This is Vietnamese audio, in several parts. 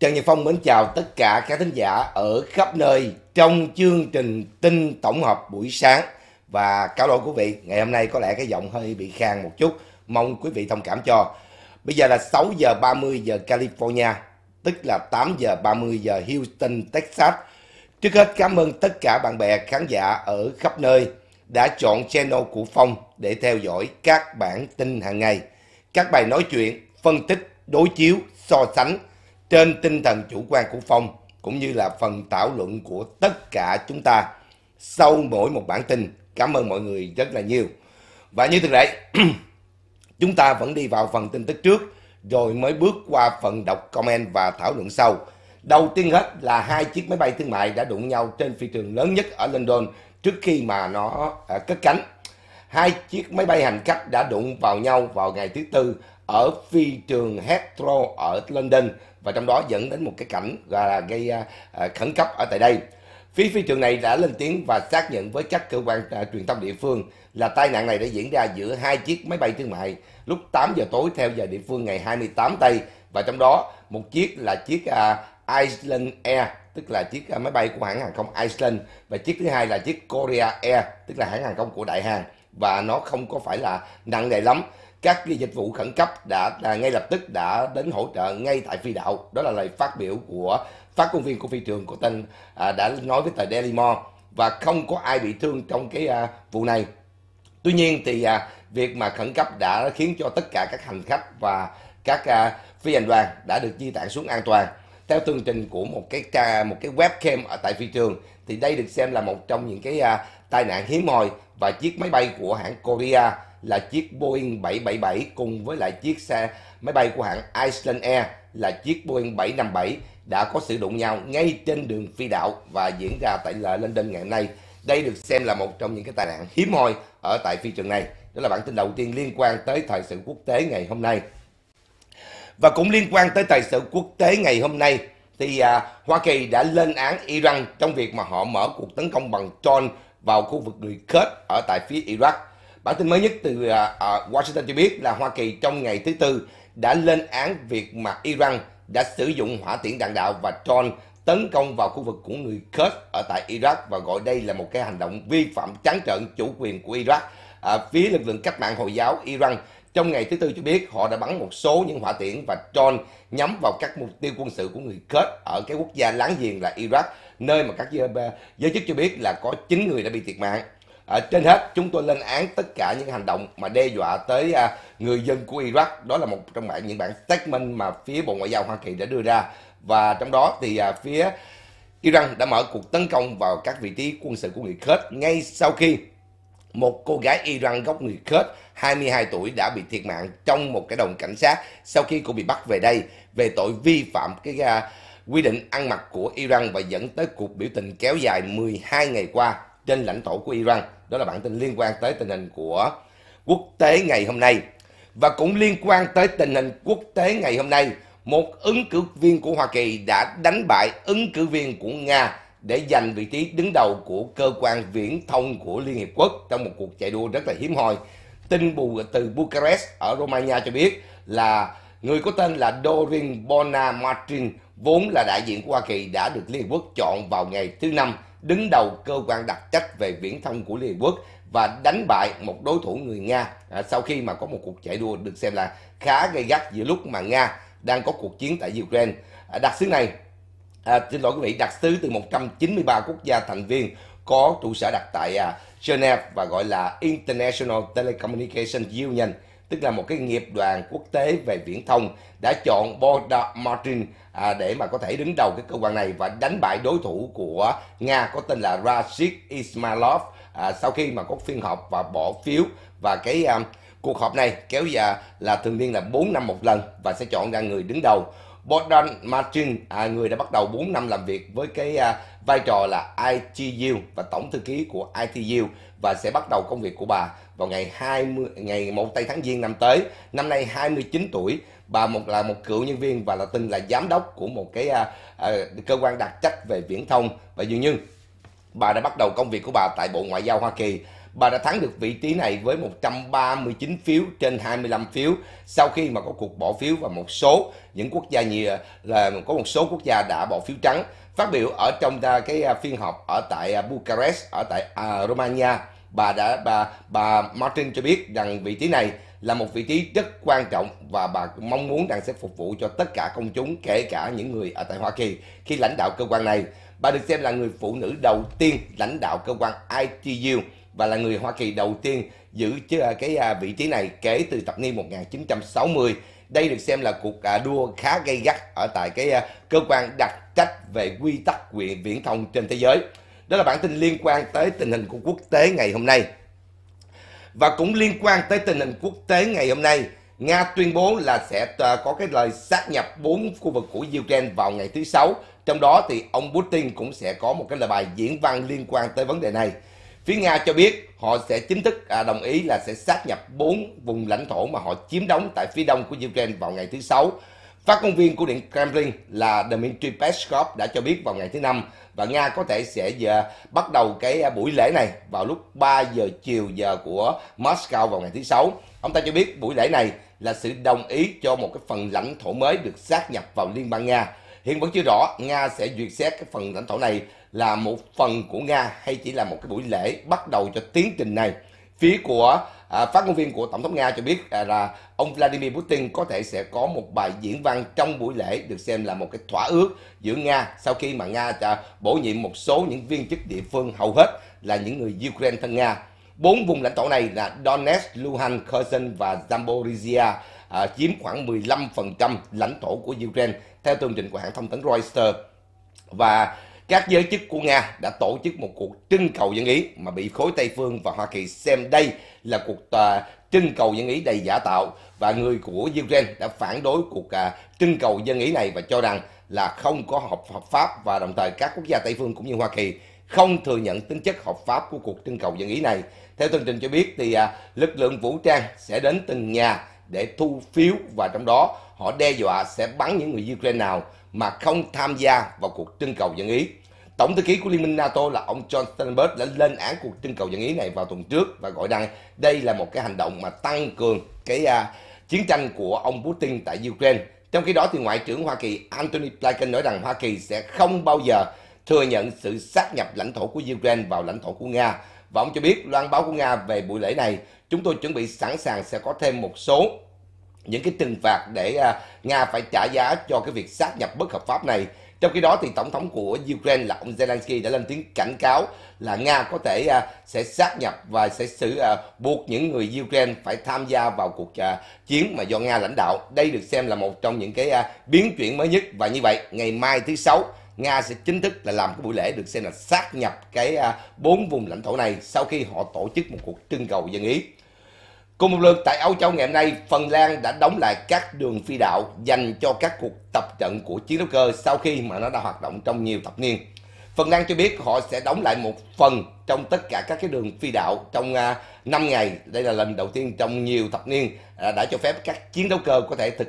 Trần Nhật Phong mến chào tất cả các thính giả ở khắp nơi trong chương trình tin tổng hợp buổi sáng. Và cáo lỗi quý vị, ngày hôm nay có lẽ cái giọng hơi bị khang một chút. Mong quý vị thông cảm cho. Bây giờ là 6 giờ 30 giờ California, tức là 8 giờ 30 giờ Houston, Texas. Trước hết, cảm ơn tất cả bạn bè, khán giả ở khắp nơi đã chọn channel của Phong để theo dõi các bản tin hàng ngày. Các bài nói chuyện, phân tích, đối chiếu, so sánh trên tinh thần chủ quan của Phong cũng như là phần thảo luận của tất cả chúng ta sau mỗi một bản tin. Cảm ơn mọi người rất là nhiều. Và như thường lệ, chúng ta vẫn đi vào phần tin tức trước rồi mới bước qua phần đọc comment và thảo luận sau. Đầu tiên hết là hai chiếc máy bay thương mại đã đụng nhau trên phi trường lớn nhất ở London trước khi mà nó à, cất cánh. Hai chiếc máy bay hành khách đã đụng vào nhau vào ngày thứ Tư ở phi trường Heathrow ở London và trong đó dẫn đến một cái cảnh gọi là gây à, à, khẩn cấp ở tại đây. Phía phi trường này đã lên tiếng và xác nhận với các cơ quan à, truyền thông địa phương là tai nạn này đã diễn ra giữa hai chiếc máy bay thương mại lúc 8 giờ tối theo giờ địa phương ngày 28 tây. Và trong đó, một chiếc là chiếc Iceland Air, tức là chiếc máy bay của hãng hàng không Iceland, và chiếc thứ hai là chiếc Korea Air, tức là hãng hàng không của Đại Hàn và nó không có phải là nặng nề lắm các dịch vụ khẩn cấp đã, đã ngay lập tức đã đến hỗ trợ ngay tại phi đạo. Đó là lời phát biểu của phát ngôn viên của phi trường của tên à, đã nói với tờ Daily Mail và không có ai bị thương trong cái à, vụ này. Tuy nhiên thì à, việc mà khẩn cấp đã khiến cho tất cả các hành khách và các à, phi hành đoàn đã được di tản xuống an toàn. Theo tường trình của một cái một cái webcam ở tại phi trường thì đây được xem là một trong những cái à, tai nạn hiếm hoi và chiếc máy bay của hãng Korea là chiếc Boeing 777 cùng với lại chiếc xe máy bay của hãng Iceland Air là chiếc Boeing 757 đã có sự đụng nhau ngay trên đường phi đạo và diễn ra tại là London ngày hôm nay. Đây được xem là một trong những cái tai nạn hiếm hoi ở tại phi trường này. Đó là bản tin đầu tiên liên quan tới thời sự quốc tế ngày hôm nay. Và cũng liên quan tới thời sự quốc tế ngày hôm nay thì à, Hoa Kỳ đã lên án Iran trong việc mà họ mở cuộc tấn công bằng drone vào khu vực người Kurd ở tại phía Iraq. Bản tin mới nhất từ uh, Washington cho biết là Hoa Kỳ trong ngày thứ Tư đã lên án việc mà Iran đã sử dụng hỏa tiễn đạn đạo và drone tấn công vào khu vực của người Kurd ở tại Iraq và gọi đây là một cái hành động vi phạm trắng trợn chủ quyền của Iraq. À, phía lực lượng cách mạng Hồi giáo Iran trong ngày thứ Tư cho biết họ đã bắn một số những hỏa tiễn và drone nhắm vào các mục tiêu quân sự của người Kurd ở cái quốc gia láng giềng là Iraq, nơi mà các giới chức cho biết là có 9 người đã bị thiệt mạng. À, trên hết chúng tôi lên án tất cả những hành động mà đe dọa tới à, người dân của Iraq đó là một trong bản những bản statement mà phía Bộ Ngoại giao Hoa Kỳ đã đưa ra và trong đó thì à, phía Iran đã mở cuộc tấn công vào các vị trí quân sự của người Kurd ngay sau khi một cô gái Iran gốc người Kurd 22 tuổi đã bị thiệt mạng trong một cái đồn cảnh sát sau khi cô bị bắt về đây về tội vi phạm cái uh, quy định ăn mặc của Iran và dẫn tới cuộc biểu tình kéo dài 12 ngày qua trên lãnh thổ của Iran. Đó là bản tin liên quan tới tình hình của quốc tế ngày hôm nay. Và cũng liên quan tới tình hình quốc tế ngày hôm nay, một ứng cử viên của Hoa Kỳ đã đánh bại ứng cử viên của Nga để giành vị trí đứng đầu của cơ quan viễn thông của Liên Hiệp Quốc trong một cuộc chạy đua rất là hiếm hoi. Tin bù từ Bucharest ở Romania cho biết là người có tên là Dorin Bona Martin, vốn là đại diện của Hoa Kỳ đã được Liên Hiệp Quốc chọn vào ngày thứ Năm đứng đầu cơ quan đặc trách về viễn thông của Liên Hợp Quốc và đánh bại một đối thủ người Nga à, sau khi mà có một cuộc chạy đua được xem là khá gay gắt giữa lúc mà Nga đang có cuộc chiến tại Ukraine. À, đặc sứ này, à, xin lỗi quý vị, đặc sứ từ 193 quốc gia thành viên có trụ sở đặt tại à, Geneva và gọi là International Telecommunication Union tức là một cái nghiệp đoàn quốc tế về viễn thông đã chọn Boda Martin à, để mà có thể đứng đầu cái cơ quan này và đánh bại đối thủ của Nga có tên là Rashid Ismailov à, sau khi mà có phiên họp và bỏ phiếu. Và cái à, cuộc họp này kéo dài là thường niên là 4 năm một lần và sẽ chọn ra người đứng đầu. Bogdan Martin, à, người đã bắt đầu 4 năm làm việc với cái à, vai trò là ITU và tổng thư ký của ITU và sẽ bắt đầu công việc của bà vào ngày 20 ngày 1 tây tháng giêng năm tới. Năm nay 29 tuổi, bà một là một cựu nhân viên và là từng là giám đốc của một cái à, à, cơ quan đặc trách về viễn thông và dường như bà đã bắt đầu công việc của bà tại Bộ Ngoại giao Hoa Kỳ. Bà đã thắng được vị trí này với 139 phiếu trên 25 phiếu sau khi mà có cuộc bỏ phiếu và một số những quốc gia nhiều là có một số quốc gia đã bỏ phiếu trắng. Phát biểu ở trong à, cái à, phiên họp ở tại à, Bucharest ở tại Romania, bà đã, bà bà Martin cho biết rằng vị trí này là một vị trí rất quan trọng và bà mong muốn rằng sẽ phục vụ cho tất cả công chúng, kể cả những người ở tại Hoa Kỳ khi lãnh đạo cơ quan này. Bà được xem là người phụ nữ đầu tiên lãnh đạo cơ quan ITU và là người Hoa Kỳ đầu tiên giữ à, cái à, vị trí này kể từ thập niên 1960. Đây được xem là cuộc à, đua khá gay gắt ở tại cái cơ quan đặc trách về quy tắc quyền viễn thông trên thế giới. Đó là bản tin liên quan tới tình hình của quốc tế ngày hôm nay. Và cũng liên quan tới tình hình quốc tế ngày hôm nay, Nga tuyên bố là sẽ ờ, có cái lời xác nhập bốn khu vực của Ukraine vào ngày thứ Sáu. Trong đó thì ông Putin cũng sẽ có một cái lời bài diễn văn liên quan tới vấn đề này. Phía Nga cho biết họ sẽ chính thức à, đồng ý là sẽ xác nhập bốn vùng lãnh thổ mà họ chiếm đóng tại phía đông của Ukraine vào ngày thứ Sáu. Phát ngôn viên của Điện Kremlin là Dmitry Peskov đã cho biết vào ngày thứ Năm và Nga có thể sẽ giờ bắt đầu cái à, buổi lễ này vào lúc 3 giờ chiều giờ của Moscow vào ngày thứ Sáu. Ông ta cho biết buổi lễ này là sự đồng ý cho một cái phần lãnh thổ mới được xác nhập vào Liên bang Nga. Hiện vẫn chưa rõ Nga sẽ duyệt xét cái phần lãnh thổ này là một phần của Nga hay chỉ là một cái buổi lễ bắt đầu cho tiến trình này. Phía của à, phát ngôn viên của Tổng thống Nga cho biết à, là ông Vladimir Putin có thể sẽ có một bài diễn văn trong buổi lễ được xem là một cái thỏa ước giữa Nga sau khi mà Nga đã bổ nhiệm một số những viên chức địa phương hầu hết là những người Ukraine thân Nga. Bốn vùng lãnh thổ này là Donetsk, Luhansk, Kherson và Zaporizhia à, chiếm khoảng 15% lãnh thổ của Ukraine theo tường trình của hãng thông tấn Reuters. Và các giới chức của Nga đã tổ chức một cuộc trưng cầu dân ý mà bị khối Tây Phương và Hoa Kỳ xem đây là cuộc uh, trưng cầu dân ý đầy giả tạo và người của Ukraine đã phản đối cuộc uh, trưng cầu dân ý này và cho rằng là không có hợp, hợp pháp và đồng thời các quốc gia Tây Phương cũng như Hoa Kỳ không thừa nhận tính chất hợp pháp của cuộc trưng cầu dân ý này. Theo tường trình cho biết thì uh, lực lượng vũ trang sẽ đến từng nhà để thu phiếu và trong đó họ đe dọa sẽ bắn những người Ukraine nào mà không tham gia vào cuộc trưng cầu dân ý. Tổng thư ký của Liên minh NATO là ông John Stoltenberg đã lên án cuộc trưng cầu dân ý này vào tuần trước và gọi rằng đây là một cái hành động mà tăng cường cái uh, chiến tranh của ông Putin tại Ukraine. Trong khi đó thì Ngoại trưởng Hoa Kỳ Antony Blinken nói rằng Hoa Kỳ sẽ không bao giờ thừa nhận sự sát nhập lãnh thổ của Ukraine vào lãnh thổ của Nga. Và ông cho biết loan báo của Nga về buổi lễ này, chúng tôi chuẩn bị sẵn sàng sẽ có thêm một số những cái trừng phạt để uh, Nga phải trả giá cho cái việc sát nhập bất hợp pháp này trong khi đó thì tổng thống của Ukraine là ông Zelensky đã lên tiếng cảnh cáo là Nga có thể uh, sẽ sát nhập và sẽ xử uh, buộc những người Ukraine phải tham gia vào cuộc uh, chiến mà do Nga lãnh đạo. Đây được xem là một trong những cái uh, biến chuyển mới nhất và như vậy ngày mai thứ sáu Nga sẽ chính thức là làm cái buổi lễ được xem là sát nhập cái bốn uh, vùng lãnh thổ này sau khi họ tổ chức một cuộc trưng cầu dân ý. Cùng một lượt tại Âu Châu ngày hôm nay, Phần Lan đã đóng lại các đường phi đạo dành cho các cuộc tập trận của chiến đấu cơ sau khi mà nó đã hoạt động trong nhiều thập niên. Phần Lan cho biết họ sẽ đóng lại một phần trong tất cả các cái đường phi đạo trong à, 5 ngày. Đây là lần đầu tiên trong nhiều thập niên à, đã cho phép các chiến đấu cơ có thể thực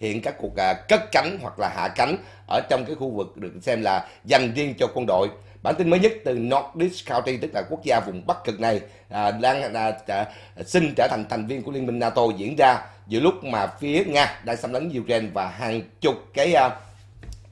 hiện các cuộc à, cất cánh hoặc là hạ cánh ở trong cái khu vực được xem là dành riêng cho quân đội. Bản tin mới nhất từ Nordic County tức là quốc gia vùng Bắc cực này à, đang à, à, xin trở thành thành viên của Liên minh NATO diễn ra giữa lúc mà phía Nga đang xâm lấn Ukraine và hàng chục cái à,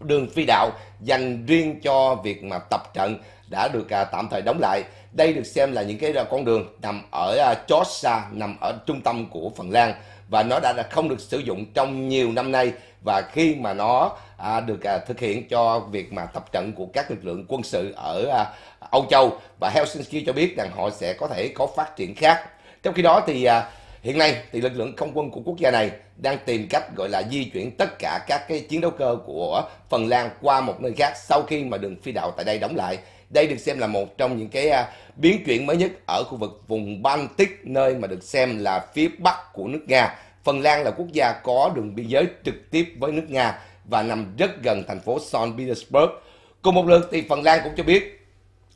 đường phi đạo dành riêng cho việc mà tập trận đã được à, tạm thời đóng lại. Đây được xem là những cái à, con đường nằm ở à, Chosa, nằm ở trung tâm của Phần Lan và nó đã không được sử dụng trong nhiều năm nay và khi mà nó à, được à, thực hiện cho việc mà tập trận của các lực lượng quân sự ở à, Âu Châu và Helsinki cho biết rằng họ sẽ có thể có phát triển khác. Trong khi đó thì à, hiện nay thì lực lượng không quân của quốc gia này đang tìm cách gọi là di chuyển tất cả các cái chiến đấu cơ của Phần Lan qua một nơi khác sau khi mà đường phi đạo tại đây đóng lại. Đây được xem là một trong những cái à, biến chuyển mới nhất ở khu vực vùng Baltic nơi mà được xem là phía bắc của nước Nga. Phần Lan là quốc gia có đường biên giới trực tiếp với nước Nga và nằm rất gần thành phố St. Petersburg. Cùng một lượt thì Phần Lan cũng cho biết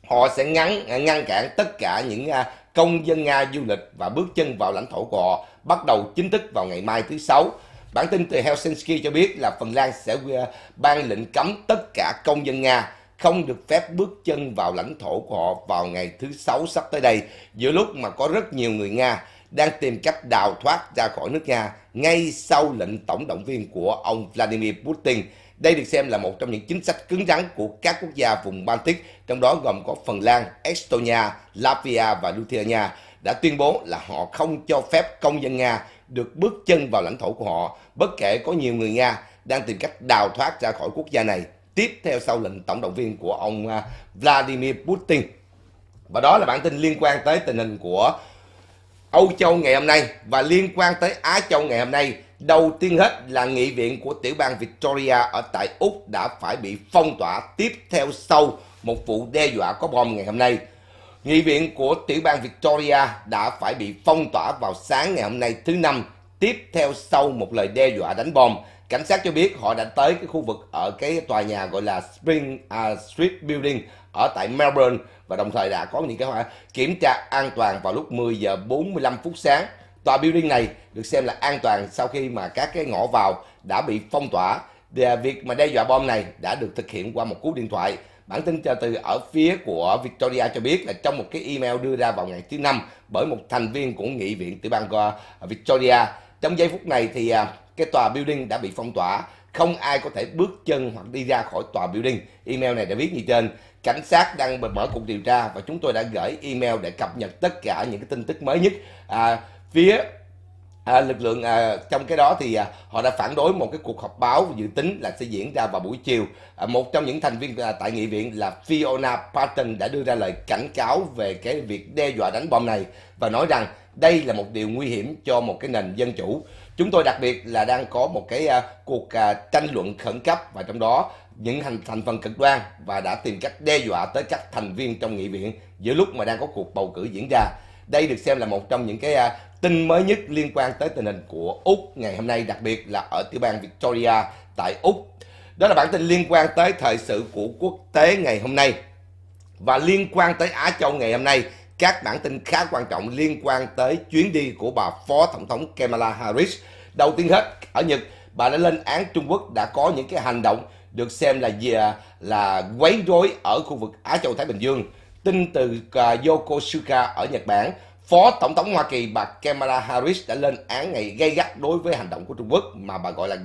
họ sẽ ngăn à, ngăn cản tất cả những à, công dân Nga du lịch và bước chân vào lãnh thổ của họ bắt đầu chính thức vào ngày mai thứ Sáu. Bản tin từ Helsinki cho biết là Phần Lan sẽ à, ban lệnh cấm tất cả công dân Nga không được phép bước chân vào lãnh thổ của họ vào ngày thứ Sáu sắp tới đây, giữa lúc mà có rất nhiều người Nga đang tìm cách đào thoát ra khỏi nước Nga ngay sau lệnh tổng động viên của ông Vladimir Putin. Đây được xem là một trong những chính sách cứng rắn của các quốc gia vùng Baltic, trong đó gồm có Phần Lan, Estonia, Latvia và Lithuania đã tuyên bố là họ không cho phép công dân Nga được bước chân vào lãnh thổ của họ, bất kể có nhiều người Nga đang tìm cách đào thoát ra khỏi quốc gia này, tiếp theo sau lệnh tổng động viên của ông à, Vladimir Putin. Và đó là bản tin liên quan tới tình hình của Âu Châu ngày hôm nay và liên quan tới Á Châu ngày hôm nay. Đầu tiên hết là nghị viện của tiểu bang Victoria ở tại Úc đã phải bị phong tỏa tiếp theo sau một vụ đe dọa có bom ngày hôm nay. Nghị viện của tiểu bang Victoria đã phải bị phong tỏa vào sáng ngày hôm nay thứ năm tiếp theo sau một lời đe dọa đánh bom. Cảnh sát cho biết họ đã tới cái khu vực ở cái tòa nhà gọi là Spring uh, Street Building ở tại Melbourne và đồng thời đã có những cái kiểm tra an toàn vào lúc 10 giờ 45 phút sáng. Tòa building này được xem là an toàn sau khi mà các cái ngõ vào đã bị phong tỏa. Việc mà đe dọa bom này đã được thực hiện qua một cú điện thoại Bản tin cho từ ở phía của Victoria cho biết là trong một cái email đưa ra vào ngày thứ năm bởi một thành viên của nghị viện tiểu bang Victoria. Trong giây phút này thì à, cái tòa building đã bị phong tỏa, không ai có thể bước chân hoặc đi ra khỏi tòa building. Email này đã viết như trên. Cảnh sát đang mở cuộc điều tra và chúng tôi đã gửi email để cập nhật tất cả những cái tin tức mới nhất. À, phía À, lực lượng à, trong cái đó thì à, họ đã phản đối một cái cuộc họp báo dự tính là sẽ diễn ra vào buổi chiều. À, một trong những thành viên à, tại nghị viện là Fiona Patton đã đưa ra lời cảnh cáo về cái việc đe dọa đánh bom này và nói rằng đây là một điều nguy hiểm cho một cái nền dân chủ. Chúng tôi đặc biệt là đang có một cái à, cuộc à, tranh luận khẩn cấp và trong đó những thành thành phần cực đoan và đã tìm cách đe dọa tới các thành viên trong nghị viện giữa lúc mà đang có cuộc bầu cử diễn ra. Đây được xem là một trong những cái à, tin mới nhất liên quan tới tình hình của Úc ngày hôm nay, đặc biệt là ở tiểu bang Victoria tại Úc. Đó là bản tin liên quan tới thời sự của quốc tế ngày hôm nay. Và liên quan tới Á Châu ngày hôm nay, các bản tin khá quan trọng liên quan tới chuyến đi của bà Phó Tổng thống Kamala Harris. Đầu tiên hết, ở Nhật, bà đã lên án Trung Quốc đã có những cái hành động được xem là gì là quấy rối ở khu vực Á Châu Thái Bình Dương. Tin từ à, Yokosuka ở Nhật Bản, Phó Tổng thống Hoa Kỳ bà Kamala Harris đã lên án ngày gây gắt đối với hành động của Trung Quốc mà bà gọi là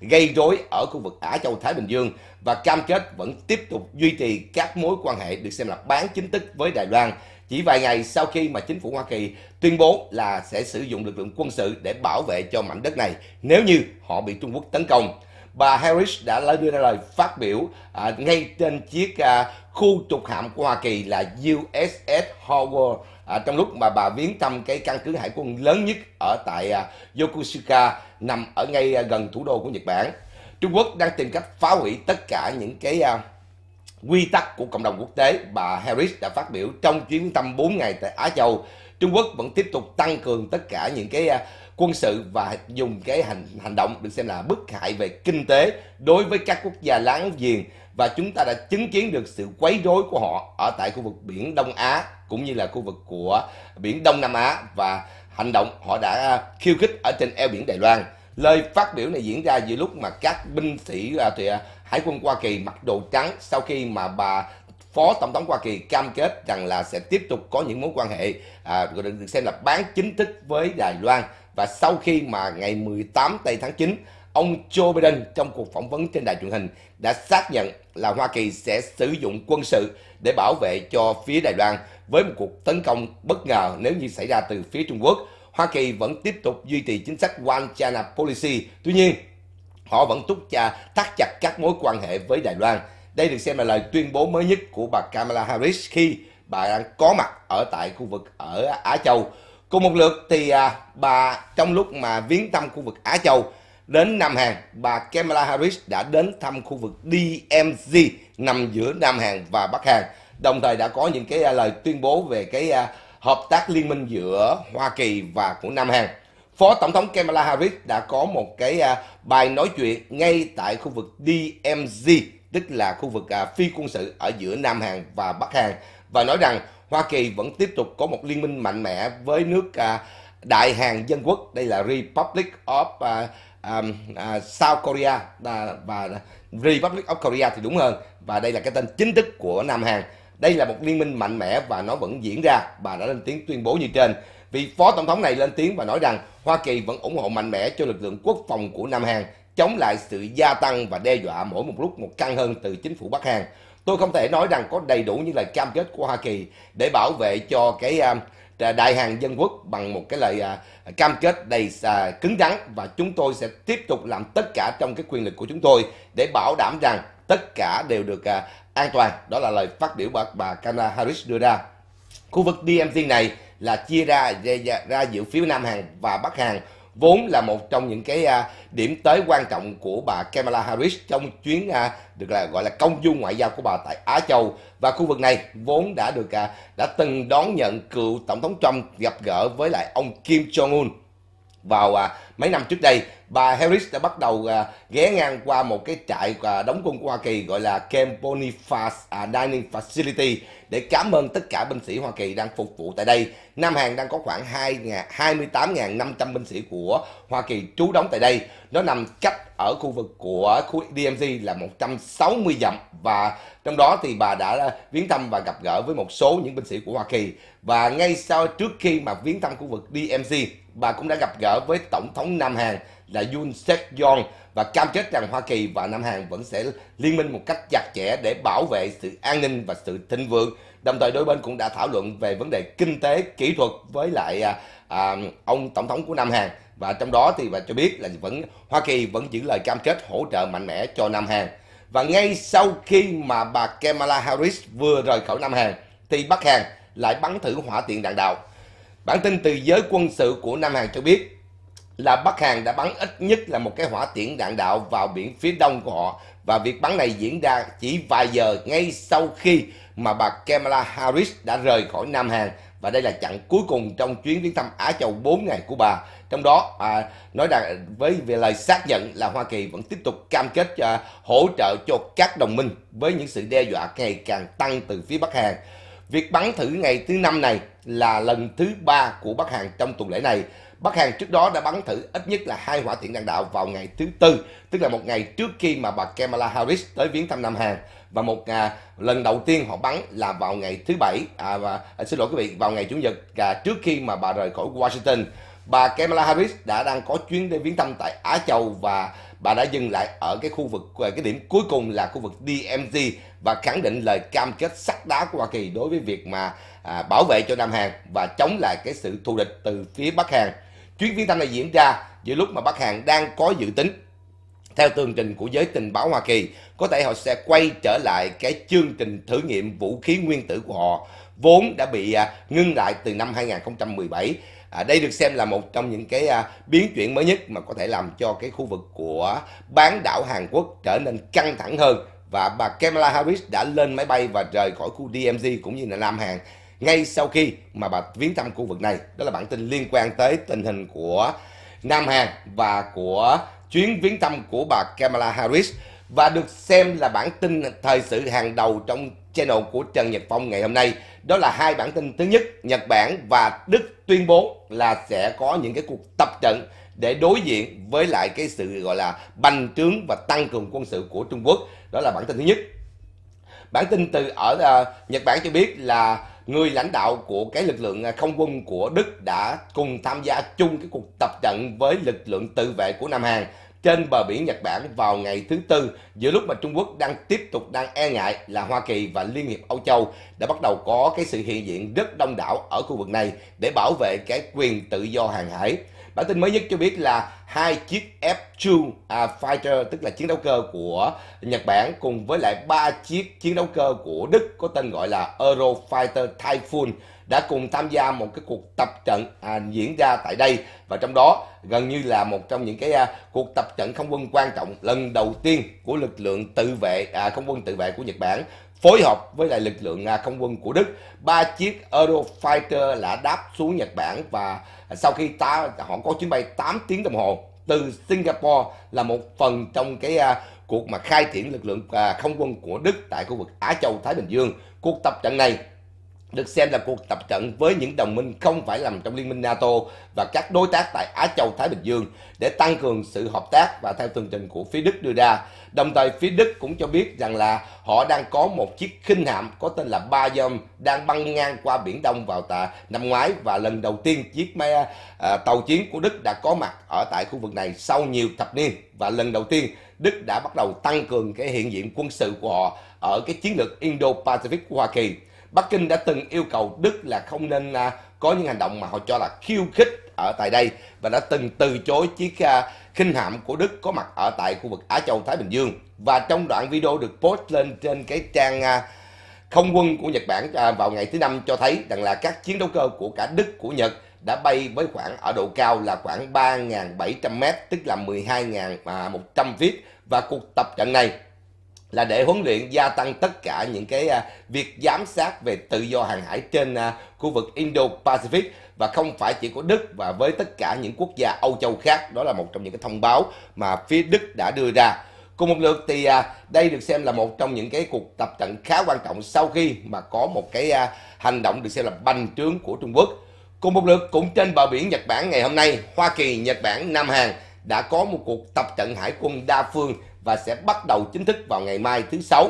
gây rối ở khu vực Á Châu Thái Bình Dương và cam kết vẫn tiếp tục duy trì các mối quan hệ được xem là bán chính thức với Đài Loan chỉ vài ngày sau khi mà chính phủ Hoa Kỳ tuyên bố là sẽ sử dụng lực lượng quân sự để bảo vệ cho mảnh đất này nếu như họ bị Trung Quốc tấn công. Bà Harris đã đưa ra lời phát biểu à, ngay trên chiếc à, khu trục hạm của Hoa Kỳ là USS Howard à, trong lúc mà bà viếng thăm cái căn cứ hải quân lớn nhất ở tại à, Yokosuka nằm ở ngay à, gần thủ đô của Nhật Bản. Trung Quốc đang tìm cách phá hủy tất cả những cái à, quy tắc của cộng đồng quốc tế. Bà Harris đã phát biểu trong chuyến thăm 4 ngày tại Á Châu. Trung Quốc vẫn tiếp tục tăng cường tất cả những cái à, quân sự và dùng cái hành hành động được xem là bức hại về kinh tế đối với các quốc gia láng giềng. Và chúng ta đã chứng kiến được sự quấy rối của họ ở tại khu vực biển Đông Á cũng như là khu vực của biển Đông Nam Á. Và hành động họ đã khiêu khích ở trên eo biển Đài Loan. Lời phát biểu này diễn ra giữa lúc mà các binh sĩ à, thì, à, Hải quân Hoa Kỳ mặc đồ trắng sau khi mà bà Phó Tổng thống Hoa Kỳ cam kết rằng là sẽ tiếp tục có những mối quan hệ à, được xem là bán chính thức với Đài Loan và sau khi mà ngày 18 tây tháng 9 ông Joe Biden trong cuộc phỏng vấn trên đài truyền hình đã xác nhận là Hoa Kỳ sẽ sử dụng quân sự để bảo vệ cho phía Đài Loan với một cuộc tấn công bất ngờ nếu như xảy ra từ phía Trung Quốc. Hoa Kỳ vẫn tiếp tục duy trì chính sách One China Policy. Tuy nhiên, họ vẫn túc chà, thắt chặt các mối quan hệ với Đài Loan. Đây được xem là lời tuyên bố mới nhất của bà Kamala Harris khi bà đang có mặt ở tại khu vực ở Á Châu. Cùng một lượt thì à, bà trong lúc mà viếng thăm khu vực Á Châu đến Nam Hàn, bà Kamala Harris đã đến thăm khu vực DMZ nằm giữa Nam Hàn và Bắc Hàn. Đồng thời đã có những cái à, lời tuyên bố về cái à, hợp tác liên minh giữa Hoa Kỳ và của Nam Hàn. Phó Tổng thống Kamala Harris đã có một cái à, bài nói chuyện ngay tại khu vực DMZ, tức là khu vực à, phi quân sự ở giữa Nam Hàn và Bắc Hàn và nói rằng Hoa Kỳ vẫn tiếp tục có một liên minh mạnh mẽ với nước à, Đại Hàn Dân Quốc, đây là Republic of uh, um, uh, South Korea uh, và Republic of Korea thì đúng hơn và đây là cái tên chính thức của Nam Hàn. Đây là một liên minh mạnh mẽ và nó vẫn diễn ra. Bà đã lên tiếng tuyên bố như trên. Vị phó tổng thống này lên tiếng và nói rằng Hoa Kỳ vẫn ủng hộ mạnh mẽ cho lực lượng quốc phòng của Nam Hàn chống lại sự gia tăng và đe dọa mỗi một lúc một căng hơn từ chính phủ Bắc Hàn. Tôi không thể nói rằng có đầy đủ những lời cam kết của Hoa Kỳ để bảo vệ cho cái à, Đại hàng Dân Quốc bằng một cái lời à, cam kết đầy à, cứng rắn và chúng tôi sẽ tiếp tục làm tất cả trong cái quyền lực của chúng tôi để bảo đảm rằng tất cả đều được an toàn. Đó là lời phát biểu bà, bà Kamala Harris đưa ra. Khu vực DMZ này là chia ra ra, ra giữa phía Nam Hàn và Bắc Hàn vốn là một trong những cái à, điểm tới quan trọng của bà Kamala Harris trong chuyến à, được là, gọi là, công du ngoại giao của bà tại Á Châu. Và khu vực này vốn đã được à, đã từng đón nhận cựu tổng thống Trump gặp gỡ với lại ông Kim Jong Un vào mấy năm trước đây bà Harris đã bắt đầu à, ghé ngang qua một cái trại à, đóng quân của Hoa Kỳ gọi là Camp Boniface à, Dining Facility để cảm ơn tất cả binh sĩ Hoa Kỳ đang phục vụ tại đây. Nam Hàn đang có khoảng 28.500 binh sĩ của Hoa Kỳ trú đóng tại đây. Nó nằm cách ở khu vực của khu DMZ là 160 dặm và trong đó thì bà đã viếng thăm và gặp gỡ với một số những binh sĩ của Hoa Kỳ và ngay sau trước khi mà viếng thăm khu vực DMZ bà cũng đã gặp gỡ với tổng thống Nam Hàn là Yoon Sek Yeol và cam kết rằng Hoa Kỳ và Nam Hàn vẫn sẽ liên minh một cách chặt chẽ để bảo vệ sự an ninh và sự thịnh vượng. Đồng thời đôi bên cũng đã thảo luận về vấn đề kinh tế, kỹ thuật với lại à, à, ông tổng thống của Nam Hàn và trong đó thì bà cho biết là vẫn Hoa Kỳ vẫn giữ lời cam kết hỗ trợ mạnh mẽ cho Nam Hàn. Và ngay sau khi mà bà Kamala Harris vừa rời khỏi Nam Hàn thì Bắc Hàn lại bắn thử hỏa tiện đạn đạo. Bản tin từ giới quân sự của Nam Hàn cho biết là Bắc Hàn đã bắn ít nhất là một cái hỏa tiễn đạn đạo vào biển phía đông của họ và việc bắn này diễn ra chỉ vài giờ ngay sau khi mà bà Kamala Harris đã rời khỏi Nam Hàn và đây là chặng cuối cùng trong chuyến viếng thăm Á Châu 4 ngày của bà. Trong đó à, nói rằng với về lời xác nhận là Hoa Kỳ vẫn tiếp tục cam kết à, hỗ trợ cho các đồng minh với những sự đe dọa ngày càng tăng từ phía Bắc Hàn. Việc bắn thử ngày thứ năm này là lần thứ ba của Bắc Hàn trong tuần lễ này. Bắc Hàn trước đó đã bắn thử ít nhất là hai hỏa tiễn đạn đạo vào ngày thứ tư, tức là một ngày trước khi mà bà Kamala Harris tới viếng thăm Nam Hàn và một à, lần đầu tiên họ bắn là vào ngày thứ bảy à, và à, xin lỗi quý vị vào ngày chủ nhật à, trước khi mà bà rời khỏi Washington bà Kamala Harris đã đang có chuyến đi viếng thăm tại Á Châu và bà đã dừng lại ở cái khu vực à, cái điểm cuối cùng là khu vực DMZ và khẳng định lời cam kết sắt đá của Hoa Kỳ đối với việc mà à, bảo vệ cho Nam Hàn và chống lại cái sự thù địch từ phía Bắc Hàn. Chuyến viếng thăm này diễn ra giữa lúc mà Bắc Hàn đang có dự tính. Theo tường trình của giới tình báo Hoa Kỳ, có thể họ sẽ quay trở lại cái chương trình thử nghiệm vũ khí nguyên tử của họ, vốn đã bị à, ngưng lại từ năm 2017. À, đây được xem là một trong những cái à, biến chuyển mới nhất mà có thể làm cho cái khu vực của bán đảo Hàn Quốc trở nên căng thẳng hơn. Và bà Kamala Harris đã lên máy bay và rời khỏi khu DMZ cũng như là Nam Hàn ngay sau khi mà bà viếng thăm khu vực này. Đó là bản tin liên quan tới tình hình của Nam Hàn và của chuyến viếng thăm của bà Kamala Harris và được xem là bản tin thời sự hàng đầu trong channel của Trần Nhật Phong ngày hôm nay. Đó là hai bản tin. Thứ nhất, Nhật Bản và Đức tuyên bố là sẽ có những cái cuộc tập trận để đối diện với lại cái sự gọi là bành trướng và tăng cường quân sự của Trung Quốc. Đó là bản tin thứ nhất. Bản tin từ ở uh, Nhật Bản cho biết là người lãnh đạo của cái lực lượng à, không quân của Đức đã cùng tham gia chung cái cuộc tập trận với lực lượng tự vệ của Nam Hàn trên bờ biển Nhật Bản vào ngày thứ Tư, giữa lúc mà Trung Quốc đang tiếp tục đang e ngại là Hoa Kỳ và Liên hiệp Âu Châu đã bắt đầu có cái sự hiện diện rất đông đảo ở khu vực này để bảo vệ cái quyền tự do hàng hải. Bản tin mới nhất cho biết là hai chiếc F-2 à, fighter tức là chiến đấu cơ của Nhật Bản cùng với lại ba chiếc chiến đấu cơ của Đức có tên gọi là Eurofighter Typhoon đã cùng tham gia một cái cuộc tập trận à, diễn ra tại đây. Và trong đó gần như là một trong những cái à, cuộc tập trận không quân quan trọng lần đầu tiên của lực lượng tự vệ à, không quân tự vệ của Nhật Bản phối hợp với lại lực lượng à, không quân của Đức. Ba chiếc Eurofighter đã đáp xuống Nhật Bản và sau khi ta họ có chuyến bay 8 tiếng đồng hồ từ Singapore là một phần trong cái uh, cuộc mà khai triển lực lượng uh, không quân của Đức tại khu vực Á Châu Thái Bình Dương. Cuộc tập trận này được xem là cuộc tập trận với những đồng minh không phải nằm trong Liên minh NATO và các đối tác tại Á Châu Thái Bình Dương để tăng cường sự hợp tác và theo tường trình của phía Đức đưa ra. Đồng thời phía Đức cũng cho biết rằng là họ đang có một chiếc khinh hạm có tên là Ba Dom đang băng ngang qua Biển Đông vào tạ năm ngoái và lần đầu tiên chiếc máy, à, tàu chiến của Đức đã có mặt ở tại khu vực này sau nhiều thập niên và lần đầu tiên Đức đã bắt đầu tăng cường cái hiện diện quân sự của họ ở cái chiến lược Indo-Pacific của Hoa Kỳ. Bắc Kinh đã từng yêu cầu Đức là không nên à, có những hành động mà họ cho là khiêu khích ở tại đây và đã từng từ chối chiếc à, khinh hạm của Đức có mặt ở tại khu vực Á Châu Thái Bình Dương. Và trong đoạn video được post lên trên cái trang à, không quân của Nhật Bản à, vào ngày thứ năm cho thấy rằng là các chiến đấu cơ của cả Đức của Nhật đã bay với khoảng ở độ cao là khoảng 3.700 m tức là 12.100 feet. Và cuộc tập trận này là để huấn luyện gia tăng tất cả những cái uh, việc giám sát về tự do hàng hải trên uh, khu vực Indo-Pacific và không phải chỉ của Đức và với tất cả những quốc gia Âu Châu khác. Đó là một trong những cái thông báo mà phía Đức đã đưa ra. Cùng một lượt thì uh, đây được xem là một trong những cái cuộc tập trận khá quan trọng sau khi mà có một cái uh, hành động được xem là bành trướng của Trung Quốc. Cùng một lượt cũng trên bờ biển Nhật Bản ngày hôm nay Hoa Kỳ Nhật Bản Nam Hàn đã có một cuộc tập trận hải quân đa phương và sẽ bắt đầu chính thức vào ngày mai thứ Sáu.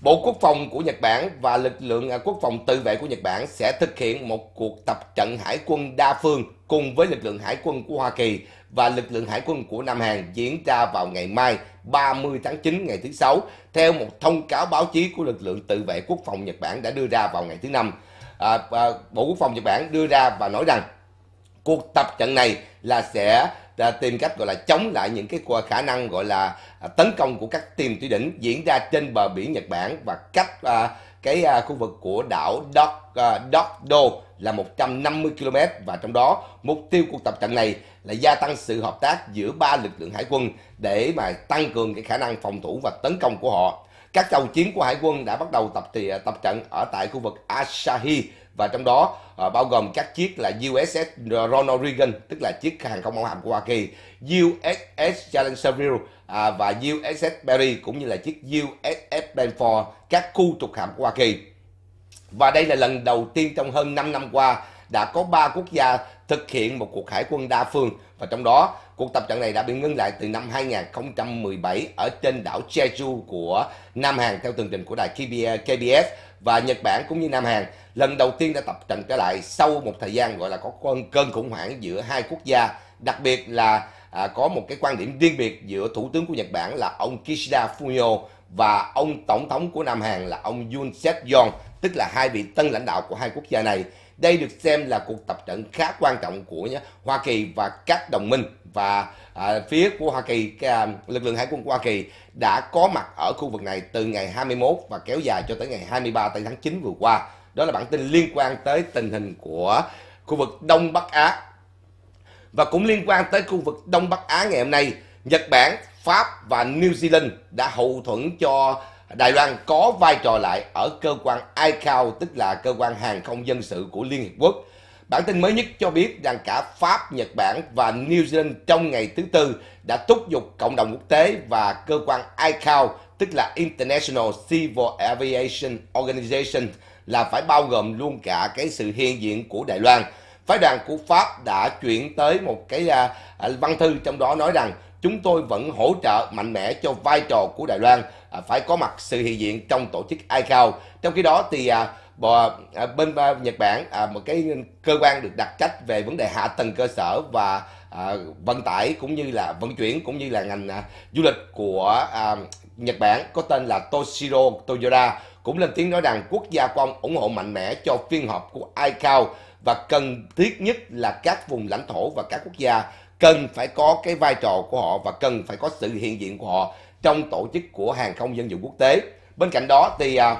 Bộ Quốc phòng của Nhật Bản và lực lượng à, quốc phòng tự vệ của Nhật Bản sẽ thực hiện một cuộc tập trận hải quân đa phương cùng với lực lượng hải quân của Hoa Kỳ và lực lượng hải quân của Nam Hàn diễn ra vào ngày mai 30 tháng 9 ngày thứ Sáu theo một thông cáo báo chí của lực lượng tự vệ quốc phòng Nhật Bản đã đưa ra vào ngày thứ Năm. À, à, Bộ Quốc phòng Nhật Bản đưa ra và nói rằng cuộc tập trận này là sẽ tìm cách gọi là chống lại những cái khả năng gọi là à, tấn công của các tìm thủy đỉnh diễn ra trên bờ biển Nhật Bản và cách à, cái à, khu vực của đảo Dok, à, Dokdo là 150 km và trong đó mục tiêu cuộc tập trận này là gia tăng sự hợp tác giữa ba lực lượng hải quân để mà tăng cường cái khả năng phòng thủ và tấn công của họ. Các tàu chiến của hải quân đã bắt đầu tập thì à, tập trận ở tại khu vực Asahi và trong đó uh, bao gồm các chiếc là USS Ronald Reagan tức là chiếc hàng không mẫu hạm của Hoa Kỳ, USS Challenger uh, à, và USS Perry cũng như là chiếc USS Benford các khu trục hạm của Hoa Kỳ. Và đây là lần đầu tiên trong hơn 5 năm qua đã có 3 quốc gia thực hiện một cuộc hải quân đa phương và trong đó cuộc tập trận này đã bị ngưng lại từ năm 2017 ở trên đảo Jeju của Nam Hàn theo tường trình của đài KBS và Nhật Bản cũng như Nam Hàn lần đầu tiên đã tập trận trở lại sau một thời gian gọi là có cơn cơn khủng hoảng giữa hai quốc gia. Đặc biệt là à, có một cái quan điểm riêng biệt giữa thủ tướng của Nhật Bản là ông Kishida Fumio và ông tổng thống của Nam Hàn là ông Yoon Suk Yeol tức là hai vị tân lãnh đạo của hai quốc gia này đây được xem là cuộc tập trận khá quan trọng của Hoa Kỳ và các đồng minh và à, phía của Hoa Kỳ cái, à, lực lượng hải quân của Hoa Kỳ đã có mặt ở khu vực này từ ngày 21 và kéo dài cho tới ngày 23 tháng 9 vừa qua. Đó là bản tin liên quan tới tình hình của khu vực Đông Bắc Á. Và cũng liên quan tới khu vực Đông Bắc Á ngày hôm nay, Nhật Bản, Pháp và New Zealand đã hậu thuẫn cho Đài Loan có vai trò lại ở cơ quan ICAO tức là cơ quan hàng không dân sự của Liên Hiệp Quốc. Bản tin mới nhất cho biết rằng cả Pháp, Nhật Bản và New Zealand trong ngày thứ Tư đã thúc giục cộng đồng quốc tế và cơ quan ICAO tức là International Civil Aviation Organization là phải bao gồm luôn cả cái sự hiện diện của Đài Loan. Phái đoàn của Pháp đã chuyển tới một cái à, à, văn thư trong đó nói rằng chúng tôi vẫn hỗ trợ mạnh mẽ cho vai trò của Đài Loan à, phải có mặt sự hiện diện trong tổ chức ICAO. Trong khi đó thì à, bò, à, bên à, Nhật Bản à, một cái cơ quan được đặt trách về vấn đề hạ tầng cơ sở và à, vận tải cũng như là vận chuyển cũng như là ngành à, du lịch của à, Nhật Bản có tên là Toshiro Toyoda cũng lên tiếng nói rằng quốc gia của ông ủng hộ mạnh mẽ cho phiên họp của ICAO và cần thiết nhất là các vùng lãnh thổ và các quốc gia cần phải có cái vai trò của họ và cần phải có sự hiện diện của họ trong tổ chức của hàng không dân dụng quốc tế. Bên cạnh đó thì uh,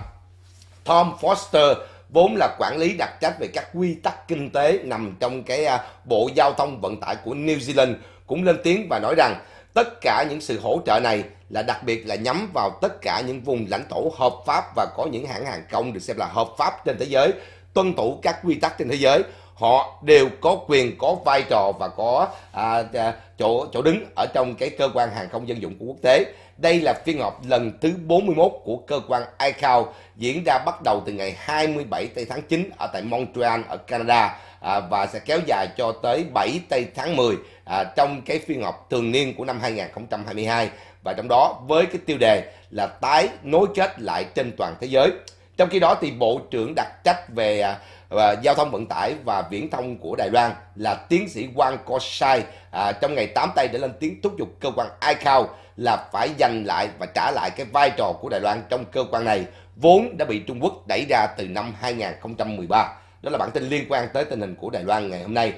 Tom Foster vốn là quản lý đặc trách về các quy tắc kinh tế nằm trong cái uh, Bộ Giao thông Vận tải của New Zealand cũng lên tiếng và nói rằng tất cả những sự hỗ trợ này là đặc biệt là nhắm vào tất cả những vùng lãnh thổ hợp pháp và có những hãng hàng không được xem là hợp pháp trên thế giới tuân thủ các quy tắc trên thế giới họ đều có quyền có vai trò và có à, à, chỗ chỗ đứng ở trong cái cơ quan hàng không dân dụng của quốc tế đây là phiên họp lần thứ 41 của cơ quan ICAO diễn ra bắt đầu từ ngày 27 tây tháng 9 ở tại Montreal ở Canada à, và sẽ kéo dài cho tới 7 tây tháng 10 à, trong cái phiên họp thường niên của năm 2022 và trong đó với cái tiêu đề là tái nối kết lại trên toàn thế giới. Trong khi đó thì Bộ trưởng đặc trách về à, và giao thông vận tải và viễn thông của Đài Loan là tiến sĩ Wang Kosai à, trong ngày 8 tây để lên tiếng thúc giục cơ quan ICAO là phải giành lại và trả lại cái vai trò của Đài Loan trong cơ quan này vốn đã bị Trung Quốc đẩy ra từ năm 2013. Đó là bản tin liên quan tới tình hình của Đài Loan ngày hôm nay.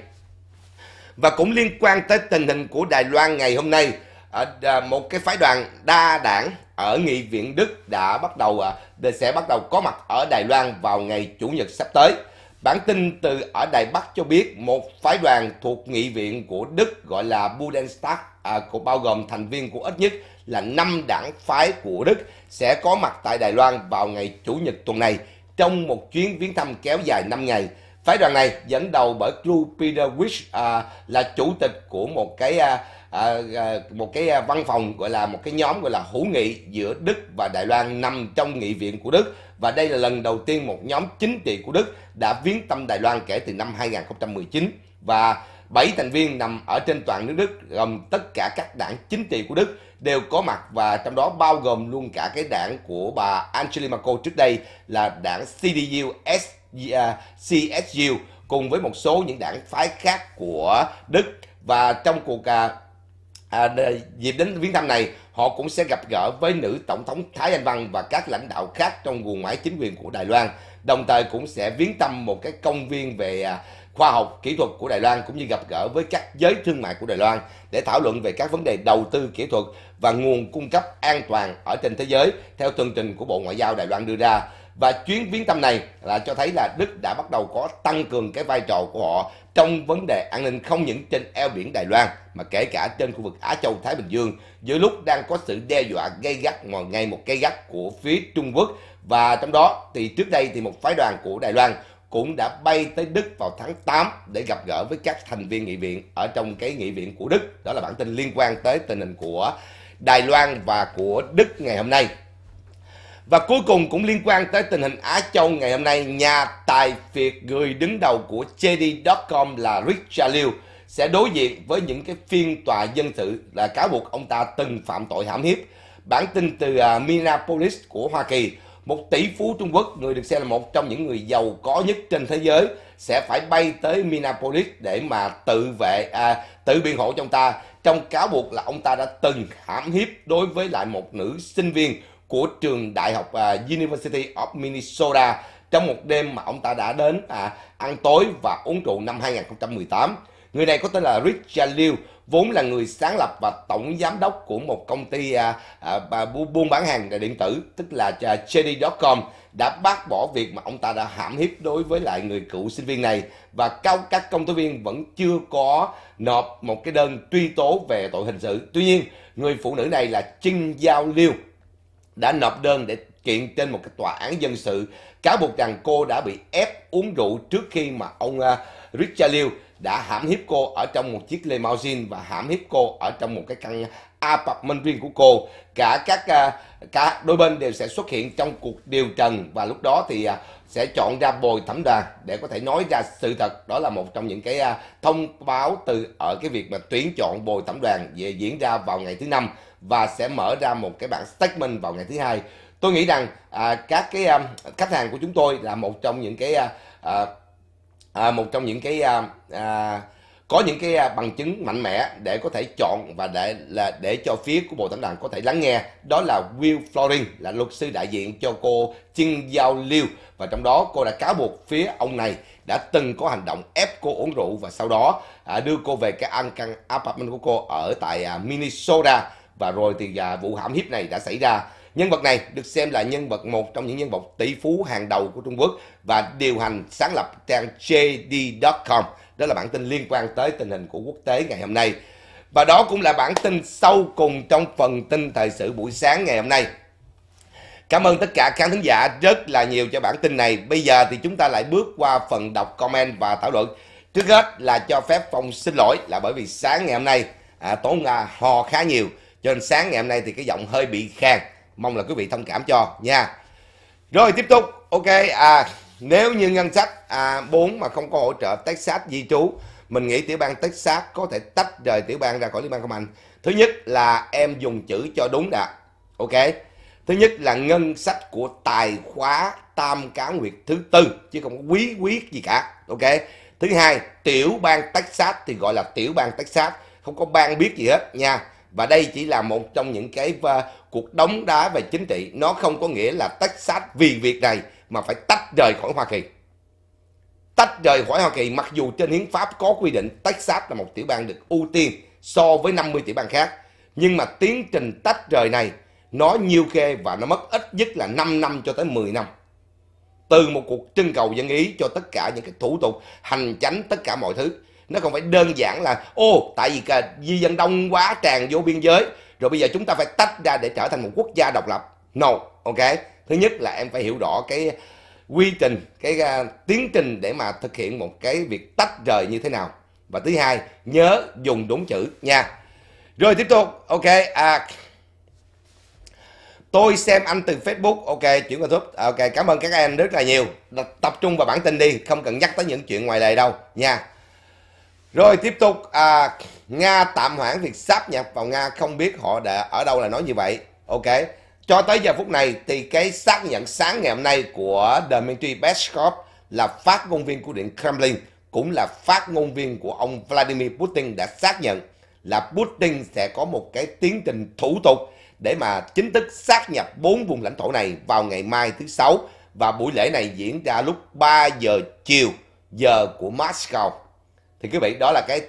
Và cũng liên quan tới tình hình của Đài Loan ngày hôm nay, à, à, một cái phái đoàn đa đảng ở Nghị viện Đức đã bắt đầu à, sẽ bắt đầu có mặt ở Đài Loan vào ngày Chủ nhật sắp tới. Bản tin từ ở Đài Bắc cho biết một phái đoàn thuộc nghị viện của Đức gọi là Bundestag à, của bao gồm thành viên của ít nhất là 5 đảng phái của Đức sẽ có mặt tại Đài Loan vào ngày Chủ nhật tuần này trong một chuyến viếng thăm kéo dài 5 ngày. Phái đoàn này dẫn đầu bởi Drew Peter Wish à, là chủ tịch của một cái à, à, à một cái à, văn phòng gọi là một cái nhóm gọi là hữu nghị giữa Đức và Đài Loan nằm trong nghị viện của Đức và đây là lần đầu tiên một nhóm chính trị của Đức đã viếng thăm Đài Loan kể từ năm 2019 và bảy thành viên nằm ở trên toàn nước Đức, gồm tất cả các đảng chính trị của Đức đều có mặt và trong đó bao gồm luôn cả cái đảng của bà Angela Merkel trước đây là đảng CDU à, CSU cùng với một số những đảng phái khác của Đức. Và trong cuộc à, à, dịp đến viếng thăm này họ cũng sẽ gặp gỡ với nữ tổng thống Thái Anh Văn và các lãnh đạo khác trong nguồn máy chính quyền của Đài Loan đồng thời cũng sẽ viếng thăm một cái công viên về à, khoa học kỹ thuật của Đài Loan cũng như gặp gỡ với các giới thương mại của Đài Loan để thảo luận về các vấn đề đầu tư kỹ thuật và nguồn cung cấp an toàn ở trên thế giới theo tường trình của Bộ Ngoại giao Đài Loan đưa ra. Và chuyến viếng thăm này là cho thấy là Đức đã bắt đầu có tăng cường cái vai trò của họ trong vấn đề an ninh không những trên eo biển Đài Loan, mà kể cả trên khu vực Á Châu, Thái Bình Dương giữa lúc đang có sự đe dọa gây gắt ngoài ngày một gây gắt của phía Trung Quốc và trong đó, thì trước đây thì một phái đoàn của Đài Loan cũng đã bay tới Đức vào tháng 8 để gặp gỡ với các thành viên nghị viện ở trong cái nghị viện của Đức. Đó là bản tin liên quan tới tình hình của Đài Loan và của Đức ngày hôm nay. Và cuối cùng cũng liên quan tới tình hình Á Châu ngày hôm nay, nhà tài phiệt người đứng đầu của JD.com là Richard Liu sẽ đối diện với những cái phiên tòa dân sự là cáo buộc ông ta từng phạm tội hãm hiếp. Bản tin từ uh, Minneapolis của Hoa Kỳ một tỷ phú Trung Quốc, người được xem là một trong những người giàu có nhất trên thế giới, sẽ phải bay tới Minneapolis để mà tự vệ, à, tự biện hộ cho ông ta trong cáo buộc là ông ta đã từng hãm hiếp đối với lại một nữ sinh viên của trường đại học uh, University of Minnesota trong một đêm mà ông ta đã đến à, ăn tối và uống rượu năm 2018. Người này có tên là Richard Liu, vốn là người sáng lập và tổng giám đốc của một công ty à, à, buôn bán hàng điện tử, tức là à, JD.com, đã bác bỏ việc mà ông ta đã hãm hiếp đối với lại người cựu sinh viên này và cao các công tố viên vẫn chưa có nộp một cái đơn truy tố về tội hình sự. Tuy nhiên, người phụ nữ này là Trinh Giao Liêu đã nộp đơn để kiện trên một cái tòa án dân sự cáo buộc rằng cô đã bị ép uống rượu trước khi mà ông à, uh, Richard Liu đã hãm hiếp cô ở trong một chiếc limousine và hãm hiếp cô ở trong một cái căn apartment riêng của cô. Cả các à, cả đôi bên đều sẽ xuất hiện trong cuộc điều trần và lúc đó thì à, sẽ chọn ra bồi thẩm đoàn để có thể nói ra sự thật. Đó là một trong những cái thông báo từ ở cái việc mà tuyển chọn bồi thẩm đoàn về diễn ra vào ngày thứ năm và sẽ mở ra một cái bản statement vào ngày thứ hai. Tôi nghĩ rằng à, các cái um, khách hàng của chúng tôi là một trong những cái à, à, à một trong những cái à, à, có những cái à, bằng chứng mạnh mẽ để có thể chọn và để là để cho phía của bộ thẩm đoàn có thể lắng nghe. Đó là Will Florin là luật sư đại diện cho cô Trinh Giao Liêu và trong đó cô đã cáo buộc phía ông này đã từng có hành động ép cô uống rượu và sau đó à, đưa cô về cái ăn căn apartment của cô ở tại à, Minnesota và rồi thì à, vụ hãm hiếp này đã xảy ra Nhân vật này được xem là nhân vật một trong những nhân vật tỷ phú hàng đầu của Trung Quốc và điều hành sáng lập trang JD.com. Đó là bản tin liên quan tới tình hình của quốc tế ngày hôm nay. Và đó cũng là bản tin sâu cùng trong phần tin thời sự buổi sáng ngày hôm nay. Cảm ơn tất cả khán thính giả rất là nhiều cho bản tin này. Bây giờ thì chúng ta lại bước qua phần đọc comment và thảo luận. trước hết là cho phép Phong xin lỗi là bởi vì sáng ngày hôm nay à, tối Nga ho khá nhiều cho nên sáng ngày hôm nay thì cái giọng hơi bị khang mong là quý vị thông cảm cho nha. Rồi tiếp tục. Ok à nếu như ngân sách à, 4 mà không có hỗ trợ Texas di trú mình nghĩ tiểu bang Texas có thể tách rời tiểu bang ra khỏi liên bang công anh. Thứ nhất là em dùng chữ cho đúng đã. Ok. Thứ nhất là ngân sách của tài khóa tam cá nguyệt thứ tư chứ không có quý quyết gì cả. Ok. Thứ hai tiểu bang Texas thì gọi là tiểu bang Texas không có bang biết gì hết nha và đây chỉ là một trong những cái uh, cuộc đóng đá về chính trị. Nó không có nghĩa là Texas vì việc này mà phải tách rời khỏi Hoa Kỳ. Tách rời khỏi Hoa Kỳ mặc dù trên hiến pháp có quy định Texas là một tiểu bang được ưu tiên so với 50 tiểu bang khác nhưng mà tiến trình tách rời này nó nhiều kê và nó mất ít nhất là 5 năm cho tới 10 năm. Từ một cuộc trưng cầu dân ý cho tất cả những cái thủ tục hành chánh tất cả mọi thứ nó không phải đơn giản là ô tại vì cả di dân đông quá tràn vô biên giới. Rồi bây giờ chúng ta phải tách ra để trở thành một quốc gia độc lập. No ok? Thứ nhất là em phải hiểu rõ cái quy trình cái uh, tiến trình để mà thực hiện một cái việc tách rời như thế nào. Và thứ hai nhớ dùng đúng chữ nha. Rồi tiếp tục ok à, tôi xem anh từ facebook. Ok chuyển qua youtube ok cảm ơn các em rất là nhiều. Tập trung vào bản tin đi không cần nhắc tới những chuyện ngoài đời đâu nha rồi tiếp tục. À, nga tạm hoãn việc sáp nhập vào nga. Không biết họ đã ở đâu là nói như vậy. Ok. Cho tới giờ phút này thì cái xác nhận sáng ngày hôm nay của Dmitry Peskov là phát ngôn viên của Điện Kremlin cũng là phát ngôn viên của ông Vladimir Putin đã xác nhận là Putin sẽ có một cái tiến trình thủ tục để mà chính thức xác nhập bốn vùng lãnh thổ này vào ngày mai thứ sáu. Và buổi lễ này diễn ra lúc 3 giờ chiều giờ của Moscow. Thì quý vị đó là cái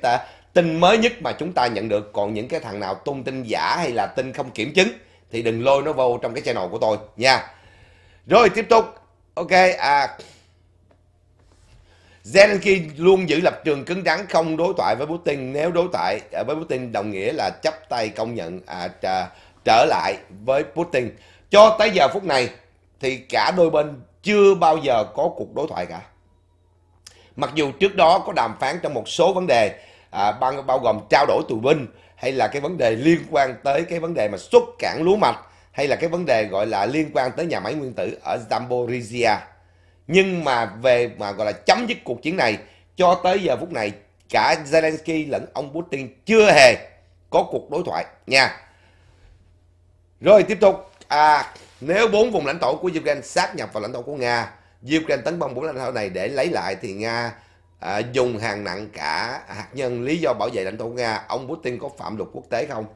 tin mới nhất mà chúng ta nhận được còn những cái thằng nào tung tin giả hay là tin không kiểm chứng thì đừng lôi nó vô trong cái channel của tôi nha. Rồi tiếp tục. Ok à Zelensky luôn giữ lập trường cứng rắn không đối thoại với Putin nếu đối thoại à, với Putin đồng nghĩa là chấp tay công nhận à, trở, trở lại với Putin. Cho tới giờ phút này thì cả đôi bên chưa bao giờ có cuộc đối thoại cả. Mặc dù trước đó có đàm phán trong một số vấn đề à, bao, bao gồm trao đổi tù binh hay là cái vấn đề liên quan tới cái vấn đề mà xuất cảng lúa mạch hay là cái vấn đề gọi là liên quan tới nhà máy nguyên tử ở Zaporizhia. Nhưng mà về mà gọi là chấm dứt cuộc chiến này cho tới giờ phút này cả Zelensky lẫn ông Putin chưa hề có cuộc đối thoại nha. Rồi tiếp tục à nếu bốn vùng lãnh thổ của Ukraine sát nhập vào lãnh thổ của Nga, Ukraine tấn công bốn lãnh thổ này để lấy lại thì Nga à, dùng hàng nặng cả hạt nhân lý do bảo vệ lãnh thổ Nga, ông Putin có phạm luật quốc tế không?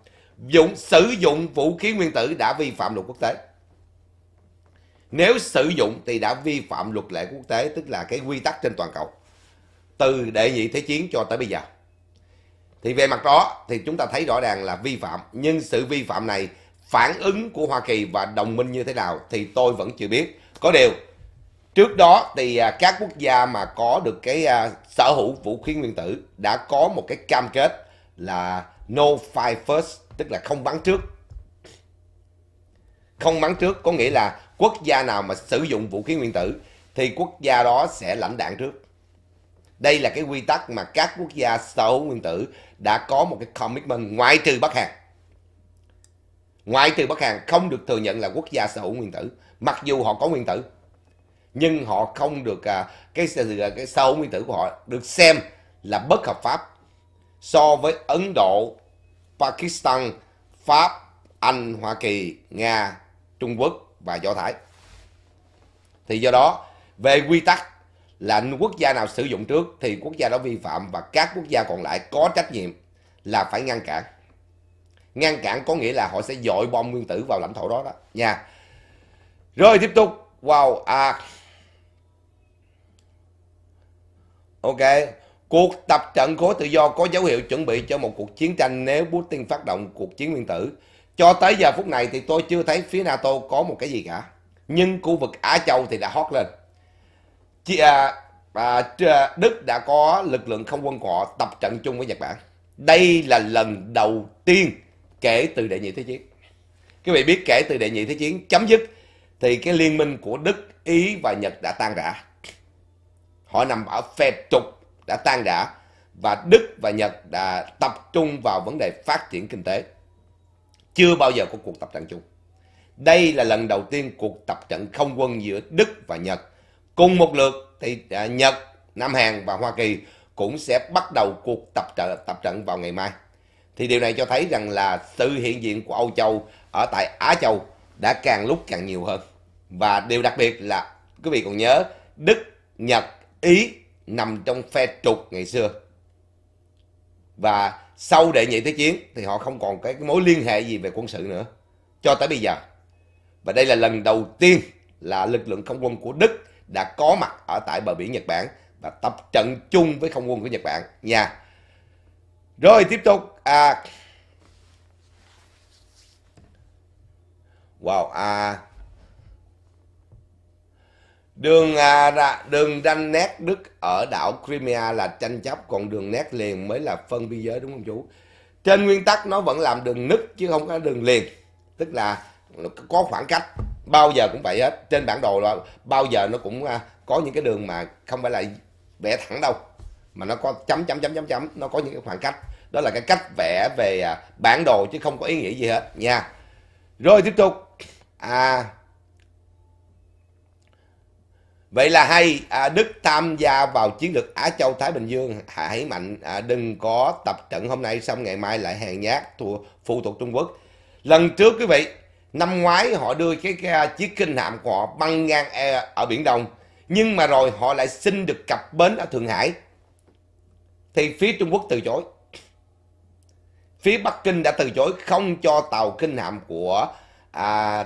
Dụng sử dụng vũ khí nguyên tử đã vi phạm luật quốc tế. Nếu sử dụng thì đã vi phạm luật lệ quốc tế, tức là cái quy tắc trên toàn cầu. Từ đệ nhị thế chiến cho tới bây giờ. Thì về mặt đó thì chúng ta thấy rõ ràng là vi phạm, nhưng sự vi phạm này phản ứng của Hoa Kỳ và đồng minh như thế nào thì tôi vẫn chưa biết. Có điều, trước đó thì à, các quốc gia mà có được cái à, sở hữu vũ khí nguyên tử đã có một cái cam kết là no fire first, tức là không bắn trước. Không bắn trước có nghĩa là quốc gia nào mà sử dụng vũ khí nguyên tử thì quốc gia đó sẽ lãnh đạn trước. Đây là cái quy tắc mà các quốc gia sở hữu nguyên tử đã có một cái commitment ngoại trừ Bắc Hàn ngoại trừ Bắc Hàn không được thừa nhận là quốc gia sở hữu nguyên tử mặc dù họ có nguyên tử nhưng họ không được à, cái à, cái sở nguyên tử của họ được xem là bất hợp pháp so với Ấn Độ, Pakistan, Pháp, Anh, Hoa Kỳ, Nga, Trung Quốc và Do Thái. Thì do đó về quy tắc là quốc gia nào sử dụng trước thì quốc gia đó vi phạm và các quốc gia còn lại có trách nhiệm là phải ngăn cản. Ngăn cản có nghĩa là họ sẽ dội bom nguyên tử vào lãnh thổ đó đó. Nha. Rồi tiếp tục wow à ok. Cuộc tập trận khối tự do có dấu hiệu chuẩn bị cho một cuộc chiến tranh nếu Putin phát động cuộc chiến nguyên tử. Cho tới giờ phút này thì tôi chưa thấy phía NATO có một cái gì cả. Nhưng khu vực Á Châu thì đã hot lên. Chị, à, à, Đức đã có lực lượng không quân của họ tập trận chung với Nhật Bản. Đây là lần đầu tiên kể từ đệ nhị thế chiến. Các vị biết kể từ đệ nhị thế chiến chấm dứt thì cái liên minh của đức ý và nhật đã tan rã họ nằm ở phe trục đã tan rã và Đức và Nhật đã tập trung vào vấn đề phát triển kinh tế. Chưa bao giờ có cuộc tập trận chung. Đây là lần đầu tiên cuộc tập trận không quân giữa Đức và Nhật. Cùng một lượt thì à, Nhật, Nam Hàn và Hoa Kỳ cũng sẽ bắt đầu cuộc tập trận tập trận vào ngày mai. Thì điều này cho thấy rằng là sự hiện diện của Âu Châu ở tại Á Châu đã càng lúc càng nhiều hơn. Và điều đặc biệt là quý vị còn nhớ Đức, Nhật, Ý nằm trong phe trục ngày xưa. Và sau đệ nhị thế chiến thì họ không còn cái mối liên hệ gì về quân sự nữa, cho tới bây giờ. Và đây là lần đầu tiên là lực lượng không quân của Đức đã có mặt ở tại bờ biển Nhật Bản và tập trận chung với không quân của Nhật Bản nha. Rồi tiếp tục à Wow à Đường à, đường ranh nét Đức ở đảo Crimea là tranh chấp còn đường nét liền mới là phân biên giới đúng không chú? Trên nguyên tắc nó vẫn làm đường nứt chứ không có đường liền. Tức là có khoảng cách bao giờ cũng vậy hết trên bản đồ là bao giờ nó cũng à, có những cái đường mà không phải là vẽ thẳng đâu mà nó có chấm chấm chấm chấm chấm nó có những cái khoảng cách đó là cái cách vẽ về à, bản đồ chứ không có ý nghĩa gì hết nha rồi tiếp tục à vậy là hay. À, đức tham gia vào chiến lược á châu thái bình dương. Hãy mạnh à, đừng có tập trận hôm nay xong ngày mai lại hàng nhát thua phụ thuộc trung quốc. Lần trước quý vị năm ngoái họ đưa cái, cái à, chiếc kinh hạm của họ băng ngang e ở biển đông. Nhưng mà rồi họ lại xin được cập bến ở thượng hải. Thì phía trung quốc từ chối. Phía bắc kinh đã từ chối không cho tàu kinh hạm của à,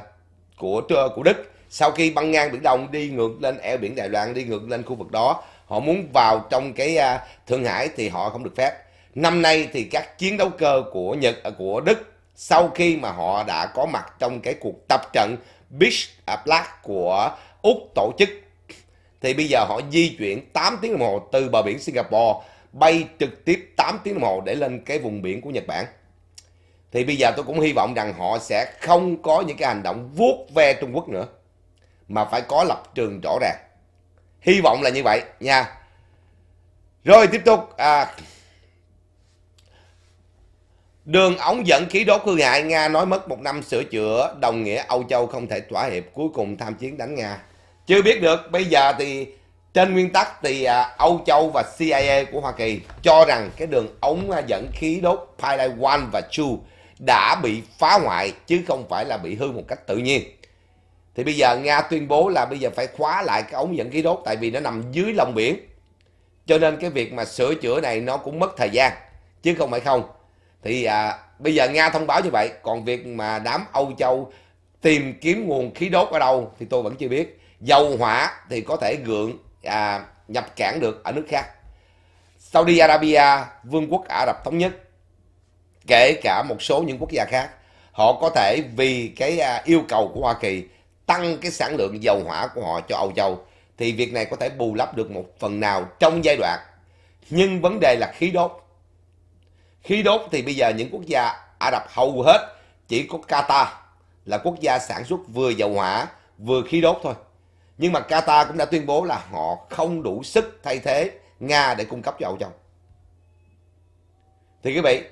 của của đức sau khi băng ngang biển đông đi ngược lên eo biển đài loan đi ngược lên khu vực đó họ muốn vào trong cái uh, thượng hải thì họ không được phép năm nay thì các chiến đấu cơ của nhật à, của đức sau khi mà họ đã có mặt trong cái cuộc tập trận Beach Black của Úc tổ chức thì bây giờ họ di chuyển 8 tiếng đồng hồ từ bờ biển Singapore bay trực tiếp 8 tiếng đồng hồ để lên cái vùng biển của Nhật Bản. Thì bây giờ tôi cũng hy vọng rằng họ sẽ không có những cái hành động vuốt ve Trung Quốc nữa mà phải có lập trường rõ ràng. Hy vọng là như vậy nha. Rồi tiếp tục à, Đường ống dẫn khí đốt hư hại Nga nói mất một năm sửa chữa đồng nghĩa Âu Châu không thể thỏa hiệp cuối cùng tham chiến đánh Nga. Chưa biết được bây giờ thì trên nguyên tắc thì à, Âu Châu và CIA của Hoa Kỳ cho rằng cái đường ống à, dẫn khí đốt Pipeline 1 và 2 đã bị phá hoại chứ không phải là bị hư một cách tự nhiên. Thì bây giờ Nga tuyên bố là bây giờ phải khóa lại cái ống dẫn khí đốt tại vì nó nằm dưới lòng biển. Cho nên cái việc mà sửa chữa này nó cũng mất thời gian chứ không phải không. Thì à, bây giờ nga thông báo như vậy còn việc mà đám âu châu tìm kiếm nguồn khí đốt ở đâu thì tôi vẫn chưa biết. Dầu hỏa thì có thể gượng à, nhập cảng được ở nước khác. Saudi Arabia vương quốc Ả Rập thống nhất kể cả một số những quốc gia khác họ có thể vì cái à, yêu cầu của Hoa Kỳ tăng cái sản lượng dầu hỏa của họ cho Âu Châu thì việc này có thể bù lấp được một phần nào trong giai đoạn nhưng vấn đề là khí đốt Khí đốt thì bây giờ những quốc gia Ả Rập hầu hết chỉ có Qatar là quốc gia sản xuất vừa dầu hỏa vừa khí đốt thôi. Nhưng mà Qatar cũng đã tuyên bố là họ không đủ sức thay thế Nga để cung cấp cho Âu Châu. Thì quý vị,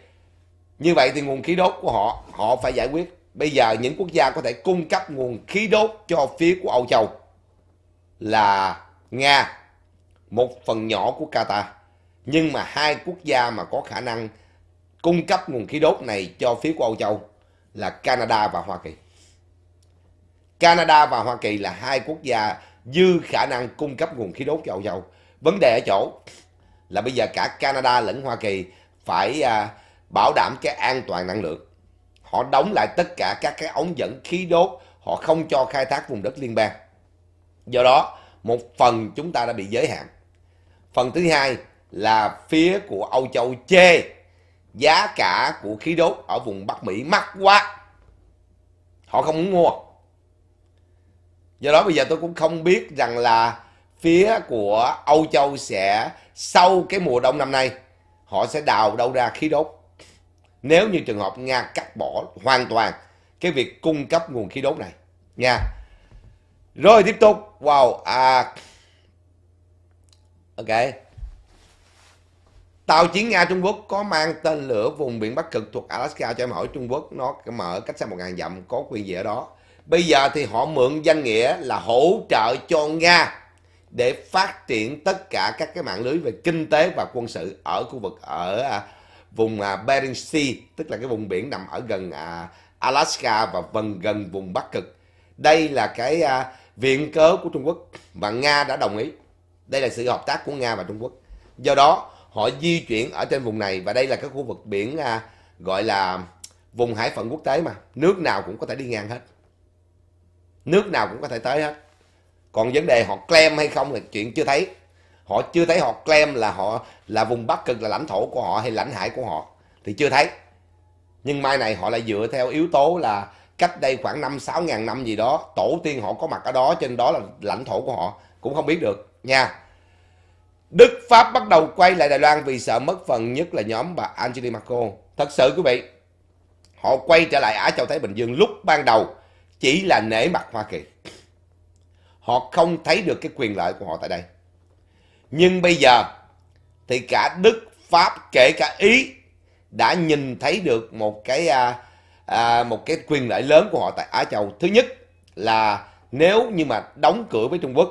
như vậy thì nguồn khí đốt của họ, họ phải giải quyết. Bây giờ những quốc gia có thể cung cấp nguồn khí đốt cho phía của Âu Châu là Nga, một phần nhỏ của Qatar. Nhưng mà hai quốc gia mà có khả năng cung cấp nguồn khí đốt này cho phía của Âu Châu là Canada và Hoa Kỳ. Canada và Hoa Kỳ là hai quốc gia dư khả năng cung cấp nguồn khí đốt cho Âu Châu. Vấn đề ở chỗ là bây giờ cả Canada lẫn Hoa Kỳ phải à, bảo đảm cái an toàn năng lượng. Họ đóng lại tất cả các cái ống dẫn khí đốt, họ không cho khai thác vùng đất liên bang. Do đó, một phần chúng ta đã bị giới hạn. Phần thứ hai là phía của Âu Châu chê giá cả của khí đốt ở vùng Bắc Mỹ mắc quá họ không muốn mua do đó bây giờ tôi cũng không biết rằng là phía của Âu Châu sẽ sau cái mùa đông năm nay họ sẽ đào đâu ra khí đốt nếu như trường hợp Nga cắt bỏ hoàn toàn cái việc cung cấp nguồn khí đốt này nha rồi tiếp tục, wow à ok. Tàu chiến Nga Trung Quốc có mang tên lửa vùng biển Bắc Cực thuộc Alaska cho em hỏi. Trung Quốc nó mở cách xa 1.000 dặm, có quyền gì ở đó. Bây giờ thì họ mượn danh nghĩa là hỗ trợ cho Nga để phát triển tất cả các cái mạng lưới về kinh tế và quân sự ở khu vực ở à, vùng à, Bering Sea, tức là cái vùng biển nằm ở gần à, Alaska và gần gần vùng Bắc Cực. Đây là cái à, viện cớ của Trung Quốc và Nga đã đồng ý. Đây là sự hợp tác của Nga và Trung Quốc. Do đó họ di chuyển ở trên vùng này và đây là cái khu vực biển à, gọi là vùng hải phận quốc tế mà nước nào cũng có thể đi ngang hết nước nào cũng có thể tới hết còn vấn đề họ claim hay không là chuyện chưa thấy họ chưa thấy họ claim là họ là vùng bắc cực là lãnh thổ của họ hay lãnh hải của họ thì chưa thấy nhưng mai này họ lại dựa theo yếu tố là cách đây khoảng năm sáu ngàn năm gì đó tổ tiên họ có mặt ở đó trên đó là lãnh thổ của họ cũng không biết được nha Đức Pháp bắt đầu quay lại Đài Loan vì sợ mất phần nhất là nhóm bà Angela Merkel. Thật sự quý vị, họ quay trở lại Á Châu Thái Bình Dương lúc ban đầu chỉ là nể mặt Hoa Kỳ. Họ không thấy được cái quyền lợi của họ tại đây. Nhưng bây giờ thì cả Đức, Pháp, kể cả Ý đã nhìn thấy được một cái à, à, một cái quyền lợi lớn của họ tại Á Châu. Thứ nhất là nếu như mà đóng cửa với Trung Quốc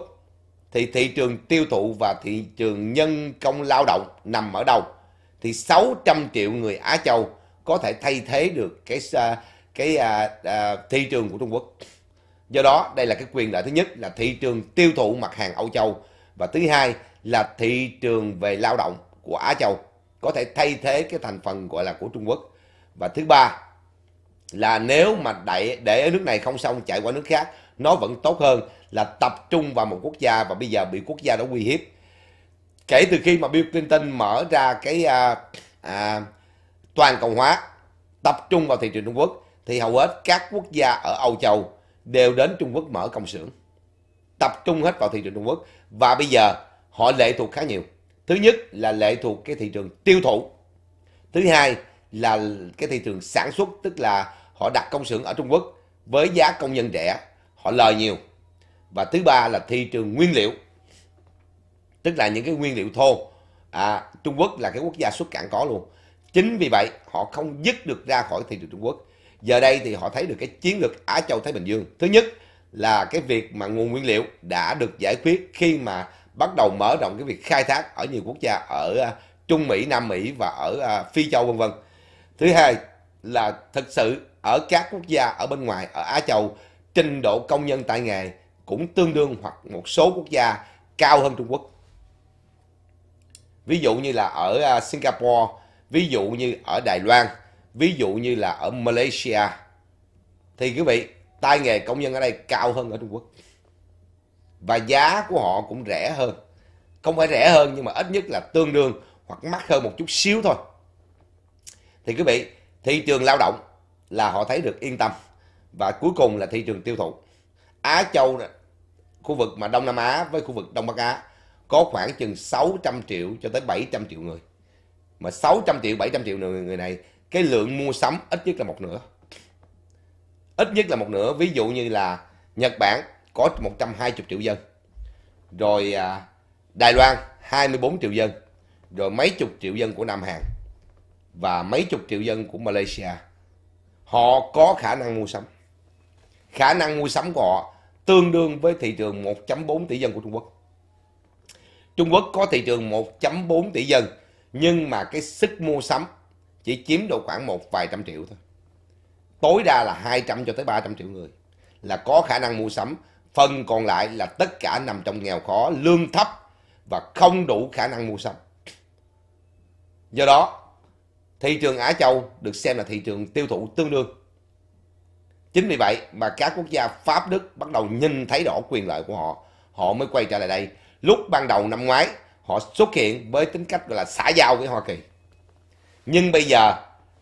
thì thị trường tiêu thụ và thị trường nhân công lao động nằm ở đâu? Thì 600 triệu người Á Châu có thể thay thế được cái à, cái à, à, thị trường của Trung Quốc. Do đó đây là cái quyền lợi thứ nhất là thị trường tiêu thụ mặt hàng Âu Châu và thứ hai là thị trường về lao động của Á Châu có thể thay thế cái thành phần gọi là của Trung Quốc. Và thứ ba là nếu mà đẩy để ở nước này không xong chạy qua nước khác nó vẫn tốt hơn là tập trung vào một quốc gia và bây giờ bị quốc gia đó uy hiếp. Kể từ khi mà Bill Clinton mở ra cái à, à, toàn cộng hóa tập trung vào thị trường Trung Quốc thì hầu hết các quốc gia ở Âu Châu đều đến Trung Quốc mở công xưởng. Tập trung hết vào thị trường Trung Quốc và bây giờ họ lệ thuộc khá nhiều. Thứ nhất là lệ thuộc cái thị trường tiêu thụ. Thứ hai là cái thị trường sản xuất tức là họ đặt công xưởng ở Trung Quốc với giá công nhân rẻ, họ lời nhiều. Và thứ ba là thị trường nguyên liệu. Tức là những cái nguyên liệu thô. À, Trung Quốc là cái quốc gia xuất cảng có luôn. Chính vì vậy họ không dứt được ra khỏi thị trường Trung Quốc. Giờ đây thì họ thấy được cái chiến lược Á Châu Thái Bình Dương. Thứ nhất là cái việc mà nguồn nguyên liệu đã được giải quyết khi mà bắt đầu mở rộng cái việc khai thác ở nhiều quốc gia ở à, Trung Mỹ, Nam Mỹ và ở à, Phi Châu vân vân. Thứ hai là thực sự ở các quốc gia ở bên ngoài ở Á Châu trình độ công nhân tại nghề cũng tương đương hoặc một số quốc gia cao hơn Trung Quốc. Ví dụ như là ở à, Singapore, ví dụ như ở Đài Loan, ví dụ như là ở Malaysia thì quý vị tay nghề công nhân ở đây cao hơn ở Trung Quốc và giá của họ cũng rẻ hơn. Không phải rẻ hơn nhưng mà ít nhất là tương đương hoặc mắc hơn một chút xíu thôi. Thì quý vị thị trường lao động là họ thấy được yên tâm. Và cuối cùng là thị trường tiêu thụ. Á Châu khu vực mà Đông Nam Á với khu vực Đông Bắc Á có khoảng chừng 600 triệu cho tới 700 triệu người. Mà 600 triệu 700 triệu người, người này cái lượng mua sắm ít nhất là một nửa. Ít nhất là một nửa. Ví dụ như là Nhật Bản có 120 triệu dân rồi à, Đài Loan 24 triệu dân rồi mấy chục triệu dân của Nam Hàn và mấy chục triệu dân của Malaysia họ có khả năng mua sắm khả năng mua sắm của họ tương đương với thị trường 1.4 tỷ dân của Trung Quốc Trung Quốc có thị trường 1.4 tỷ dân nhưng mà cái sức mua sắm chỉ chiếm độ khoảng một vài trăm triệu thôi. Tối đa là 200 cho tới 300 triệu người là có khả năng mua sắm. Phần còn lại là tất cả nằm trong nghèo khó, lương thấp và không đủ khả năng mua sắm. Do đó, thị trường Á Châu được xem là thị trường tiêu thụ tương đương. Chính vì vậy mà các quốc gia Pháp, Đức bắt đầu nhìn thấy rõ quyền lợi của họ. Họ mới quay trở lại đây. Lúc ban đầu năm ngoái, họ xuất hiện với tính cách gọi là xã giao với Hoa Kỳ. Nhưng bây giờ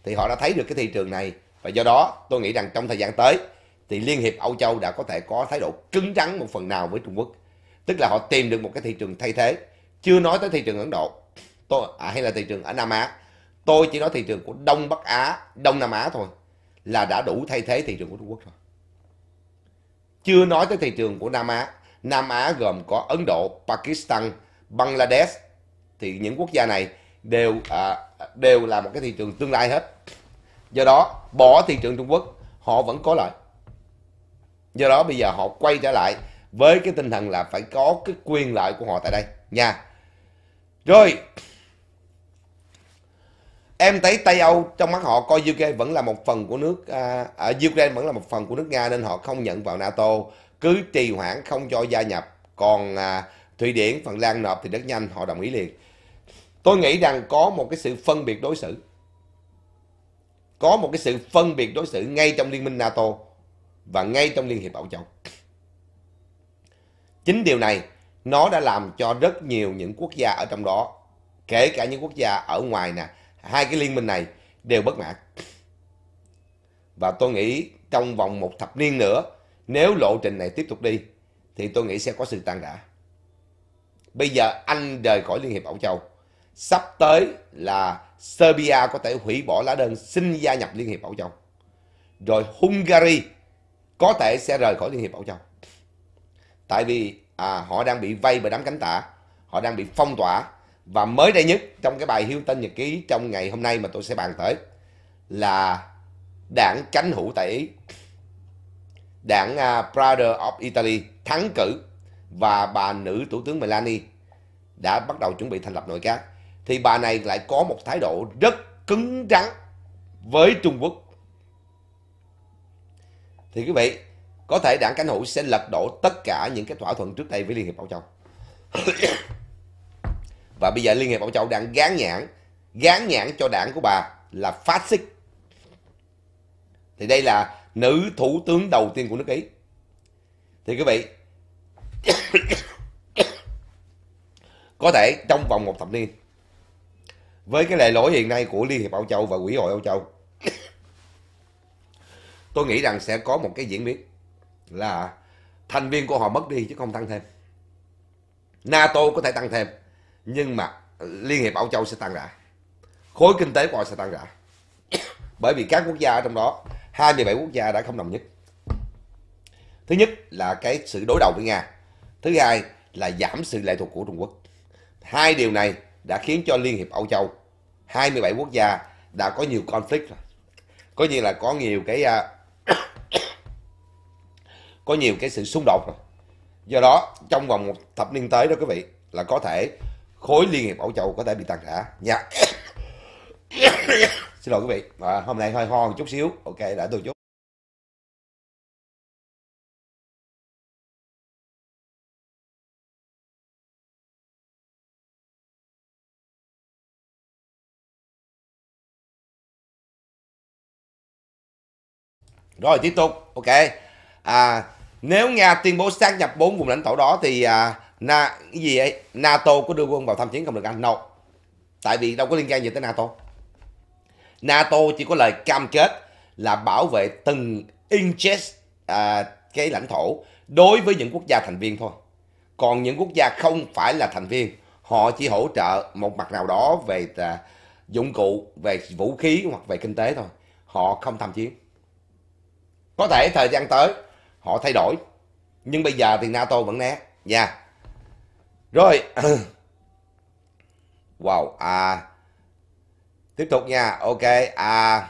thì họ đã thấy được cái thị trường này và do đó tôi nghĩ rằng trong thời gian tới thì Liên hiệp Âu Châu đã có thể có thái độ cứng rắn một phần nào với Trung Quốc. Tức là họ tìm được một cái thị trường thay thế. Chưa nói tới thị trường Ấn Độ tôi, à, hay là thị trường ở Nam Á. Tôi chỉ nói thị trường của Đông Bắc Á, Đông Nam Á thôi là đã đủ thay thế thị trường của Trung Quốc rồi. Chưa nói tới thị trường của Nam Á. Nam Á gồm có Ấn Độ, Pakistan, Bangladesh. Thì những quốc gia này đều à, đều là một cái thị trường tương lai hết do đó bỏ thị trường Trung Quốc họ vẫn có lợi do đó bây giờ họ quay trở lại với cái tinh thần là phải có cái quyền lợi của họ tại đây. Nha. Rồi. Em thấy Tây Âu trong mắt họ coi UK vẫn là một phần của nước à, à, Ukraine vẫn là một phần của nước Nga nên họ không nhận vào NATO. Cứ trì hoãn không cho gia nhập. Còn à, Thụy Điển Phần Lan nộp thì rất nhanh họ đồng ý liền. Tôi nghĩ rằng có một cái sự phân biệt đối xử. Có một cái sự phân biệt đối xử ngay trong liên minh NATO và ngay trong Liên hiệp Âu Châu. Chính điều này nó đã làm cho rất nhiều những quốc gia ở trong đó, kể cả những quốc gia ở ngoài nè, hai cái liên minh này đều bất mãn. Và tôi nghĩ trong vòng một thập niên nữa, nếu lộ trình này tiếp tục đi, thì tôi nghĩ sẽ có sự tan rã. Bây giờ Anh rời khỏi Liên hiệp Âu Châu. Sắp tới là Serbia có thể hủy bỏ lá đơn xin gia nhập Liên hiệp Âu Châu. Rồi Hungary có thể sẽ rời khỏi Liên hiệp Âu Châu. Tại vì à, họ đang bị vây bởi đám cánh tả, họ đang bị phong tỏa và mới đây nhất trong cái bài hiếu tên nhật ký trong ngày hôm nay mà tôi sẽ bàn tới là đảng cánh hữu tại Ý, đảng uh, Brother of Italy thắng cử và bà nữ thủ tướng Melania đã bắt đầu chuẩn bị thành lập nội các thì bà này lại có một thái độ rất cứng rắn với Trung Quốc thì quý vị có thể đảng cánh hữu sẽ lật đổ tất cả những cái thỏa thuận trước đây với Liên hiệp Âu Châu. Và bây giờ Liên hiệp Âu Châu đang gán nhãn, gán nhãn cho đảng của bà là phát xích. Thì đây là nữ thủ tướng đầu tiên của nước Ý. Thì quý vị có thể trong vòng một thập niên với cái lề lối hiện nay của Liên hiệp Âu Châu và Quỹ hội Âu Châu tôi nghĩ rằng sẽ có một cái diễn biến là thành viên của họ mất đi chứ không tăng thêm. NATO có thể tăng thêm nhưng mà Liên hiệp Âu Châu sẽ tăng rã. Khối kinh tế của họ sẽ tăng rã. Bởi vì các quốc gia ở trong đó 27 quốc gia đã không đồng nhất. Thứ nhất là cái sự đối đầu với Nga. Thứ hai là giảm sự lệ thuộc của Trung Quốc. Hai điều này đã khiến cho Liên hiệp Âu Châu 27 quốc gia đã có nhiều conflict rồi. Có như là có nhiều cái uh, có nhiều cái sự xung đột rồi. Do đó trong vòng một thập niên tới đó quý vị là có thể khối liên hiệp Âu Châu có thể bị tàn rã nha. Xin lỗi quý vị, à, hôm nay hơi ho một chút xíu. Ok, đã từ chút. Rồi tiếp tục, ok. À, nếu Nga tuyên bố xác nhập bốn vùng lãnh thổ đó thì à, na cái gì ấy NATO có đưa quân vào tham chiến không được anh? No. Tại vì đâu có liên quan gì tới NATO. NATO chỉ có lời cam kết là bảo vệ từng inches à, cái lãnh thổ đối với những quốc gia thành viên thôi. Còn những quốc gia không phải là thành viên, họ chỉ hỗ trợ một mặt nào đó về à, dụng cụ, về vũ khí hoặc về kinh tế thôi. Họ không tham chiến. Có thể thời gian tới họ thay đổi. Nhưng bây giờ thì NATO vẫn né nha. Rồi. wow, à tiếp tục nha. Ok, à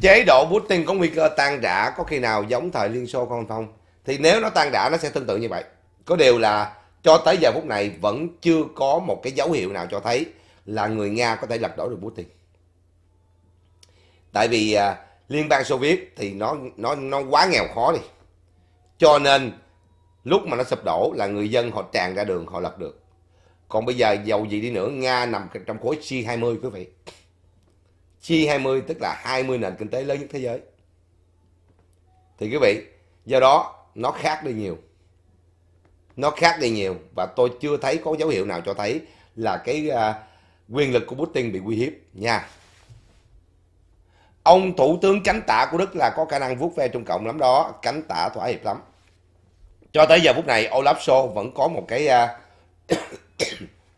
chế độ Putin có nguy cơ tan rã có khi nào giống thời Liên Xô không không? Thì nếu nó tan rã nó sẽ tương tự như vậy. Có điều là cho tới giờ phút này vẫn chưa có một cái dấu hiệu nào cho thấy là người Nga có thể lật đổ được Putin tại vì à, liên bang xô viết thì nó nó nó quá nghèo khó đi. Cho nên lúc mà nó sụp đổ là người dân họ tràn ra đường họ lật được. Còn bây giờ dầu gì đi nữa nga nằm trong khối G20 quý vị. G20 tức là 20 nền kinh tế lớn nhất thế giới. Thì quý vị do đó nó khác đi nhiều. Nó khác đi nhiều và tôi chưa thấy có dấu hiệu nào cho thấy là cái uh, quyền lực của Putin bị uy hiếp nha ông thủ tướng cánh tả của Đức là có khả năng vuốt ve Trung Cộng lắm đó, cánh tả thỏa hiệp lắm. Cho tới giờ phút này, Olaf Scholz vẫn có một cái uh,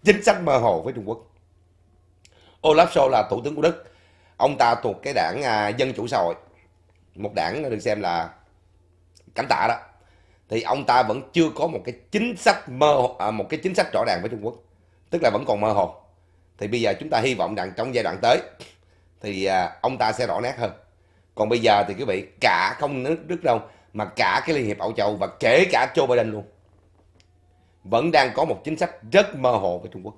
chính sách mơ hồ với Trung Quốc. Olaf Scholz là thủ tướng của Đức. Ông ta thuộc cái đảng uh, Dân Chủ Xã hội. Một đảng được xem là cánh tả đó. Thì ông ta vẫn chưa có một cái chính sách mơ à, một cái chính sách rõ ràng với Trung Quốc. tức là vẫn còn mơ hồ thì bây giờ chúng ta hy vọng rằng trong giai đoạn tới thì à, ông ta sẽ rõ nét hơn. Còn bây giờ thì quý vị cả không nước Đức đâu mà cả cái Liên hiệp Âu Châu và kể cả Joe Biden luôn vẫn đang có một chính sách rất mơ hồ với Trung Quốc.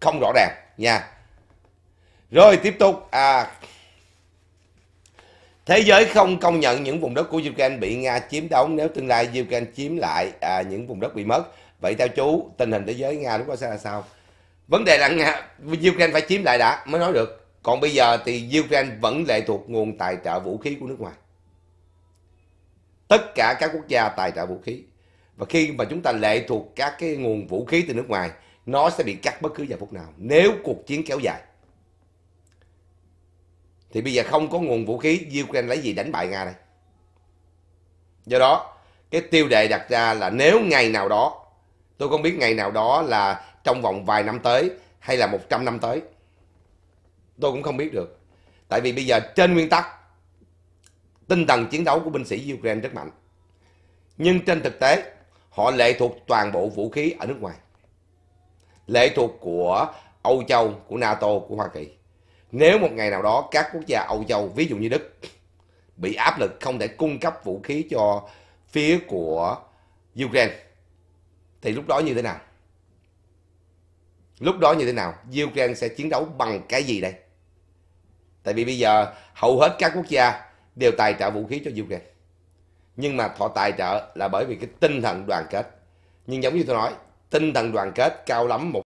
Không rõ ràng nha. Rồi tiếp tục à, thế giới không công nhận những vùng đất của Ukraine bị Nga chiếm đóng nếu tương lai Ukraine chiếm lại à, những vùng đất bị mất. Vậy theo chú tình hình thế giới Nga lúc đó sẽ là sao? Vấn đề là Nga, Ukraine phải chiếm lại đã, mới nói được. Còn bây giờ thì Ukraine vẫn lệ thuộc nguồn tài trợ vũ khí của nước ngoài. Tất cả các quốc gia tài trợ vũ khí. Và khi mà chúng ta lệ thuộc các cái nguồn vũ khí từ nước ngoài, nó sẽ bị cắt bất cứ giờ phút nào. Nếu cuộc chiến kéo dài, thì bây giờ không có nguồn vũ khí, Ukraine lấy gì đánh bại Nga đây? Do đó, cái tiêu đề đặt ra là nếu ngày nào đó, tôi không biết ngày nào đó là trong vòng vài năm tới hay là 100 năm tới tôi cũng không biết được tại vì bây giờ trên nguyên tắc tinh thần chiến đấu của binh sĩ Ukraine rất mạnh nhưng trên thực tế họ lệ thuộc toàn bộ vũ khí ở nước ngoài lệ thuộc của Âu Châu, của NATO, của Hoa Kỳ. Nếu một ngày nào đó các quốc gia Âu Châu, ví dụ như Đức, bị áp lực không thể cung cấp vũ khí cho phía của Ukraine, thì lúc đó như thế nào? Lúc đó như thế nào? Ukraine sẽ chiến đấu bằng cái gì đây? Tại vì bây giờ hầu hết các quốc gia đều tài trợ vũ khí cho Ukraine. Nhưng mà họ tài trợ là bởi vì cái tinh thần đoàn kết. Nhưng giống như tôi nói, tinh thần đoàn kết cao lắm một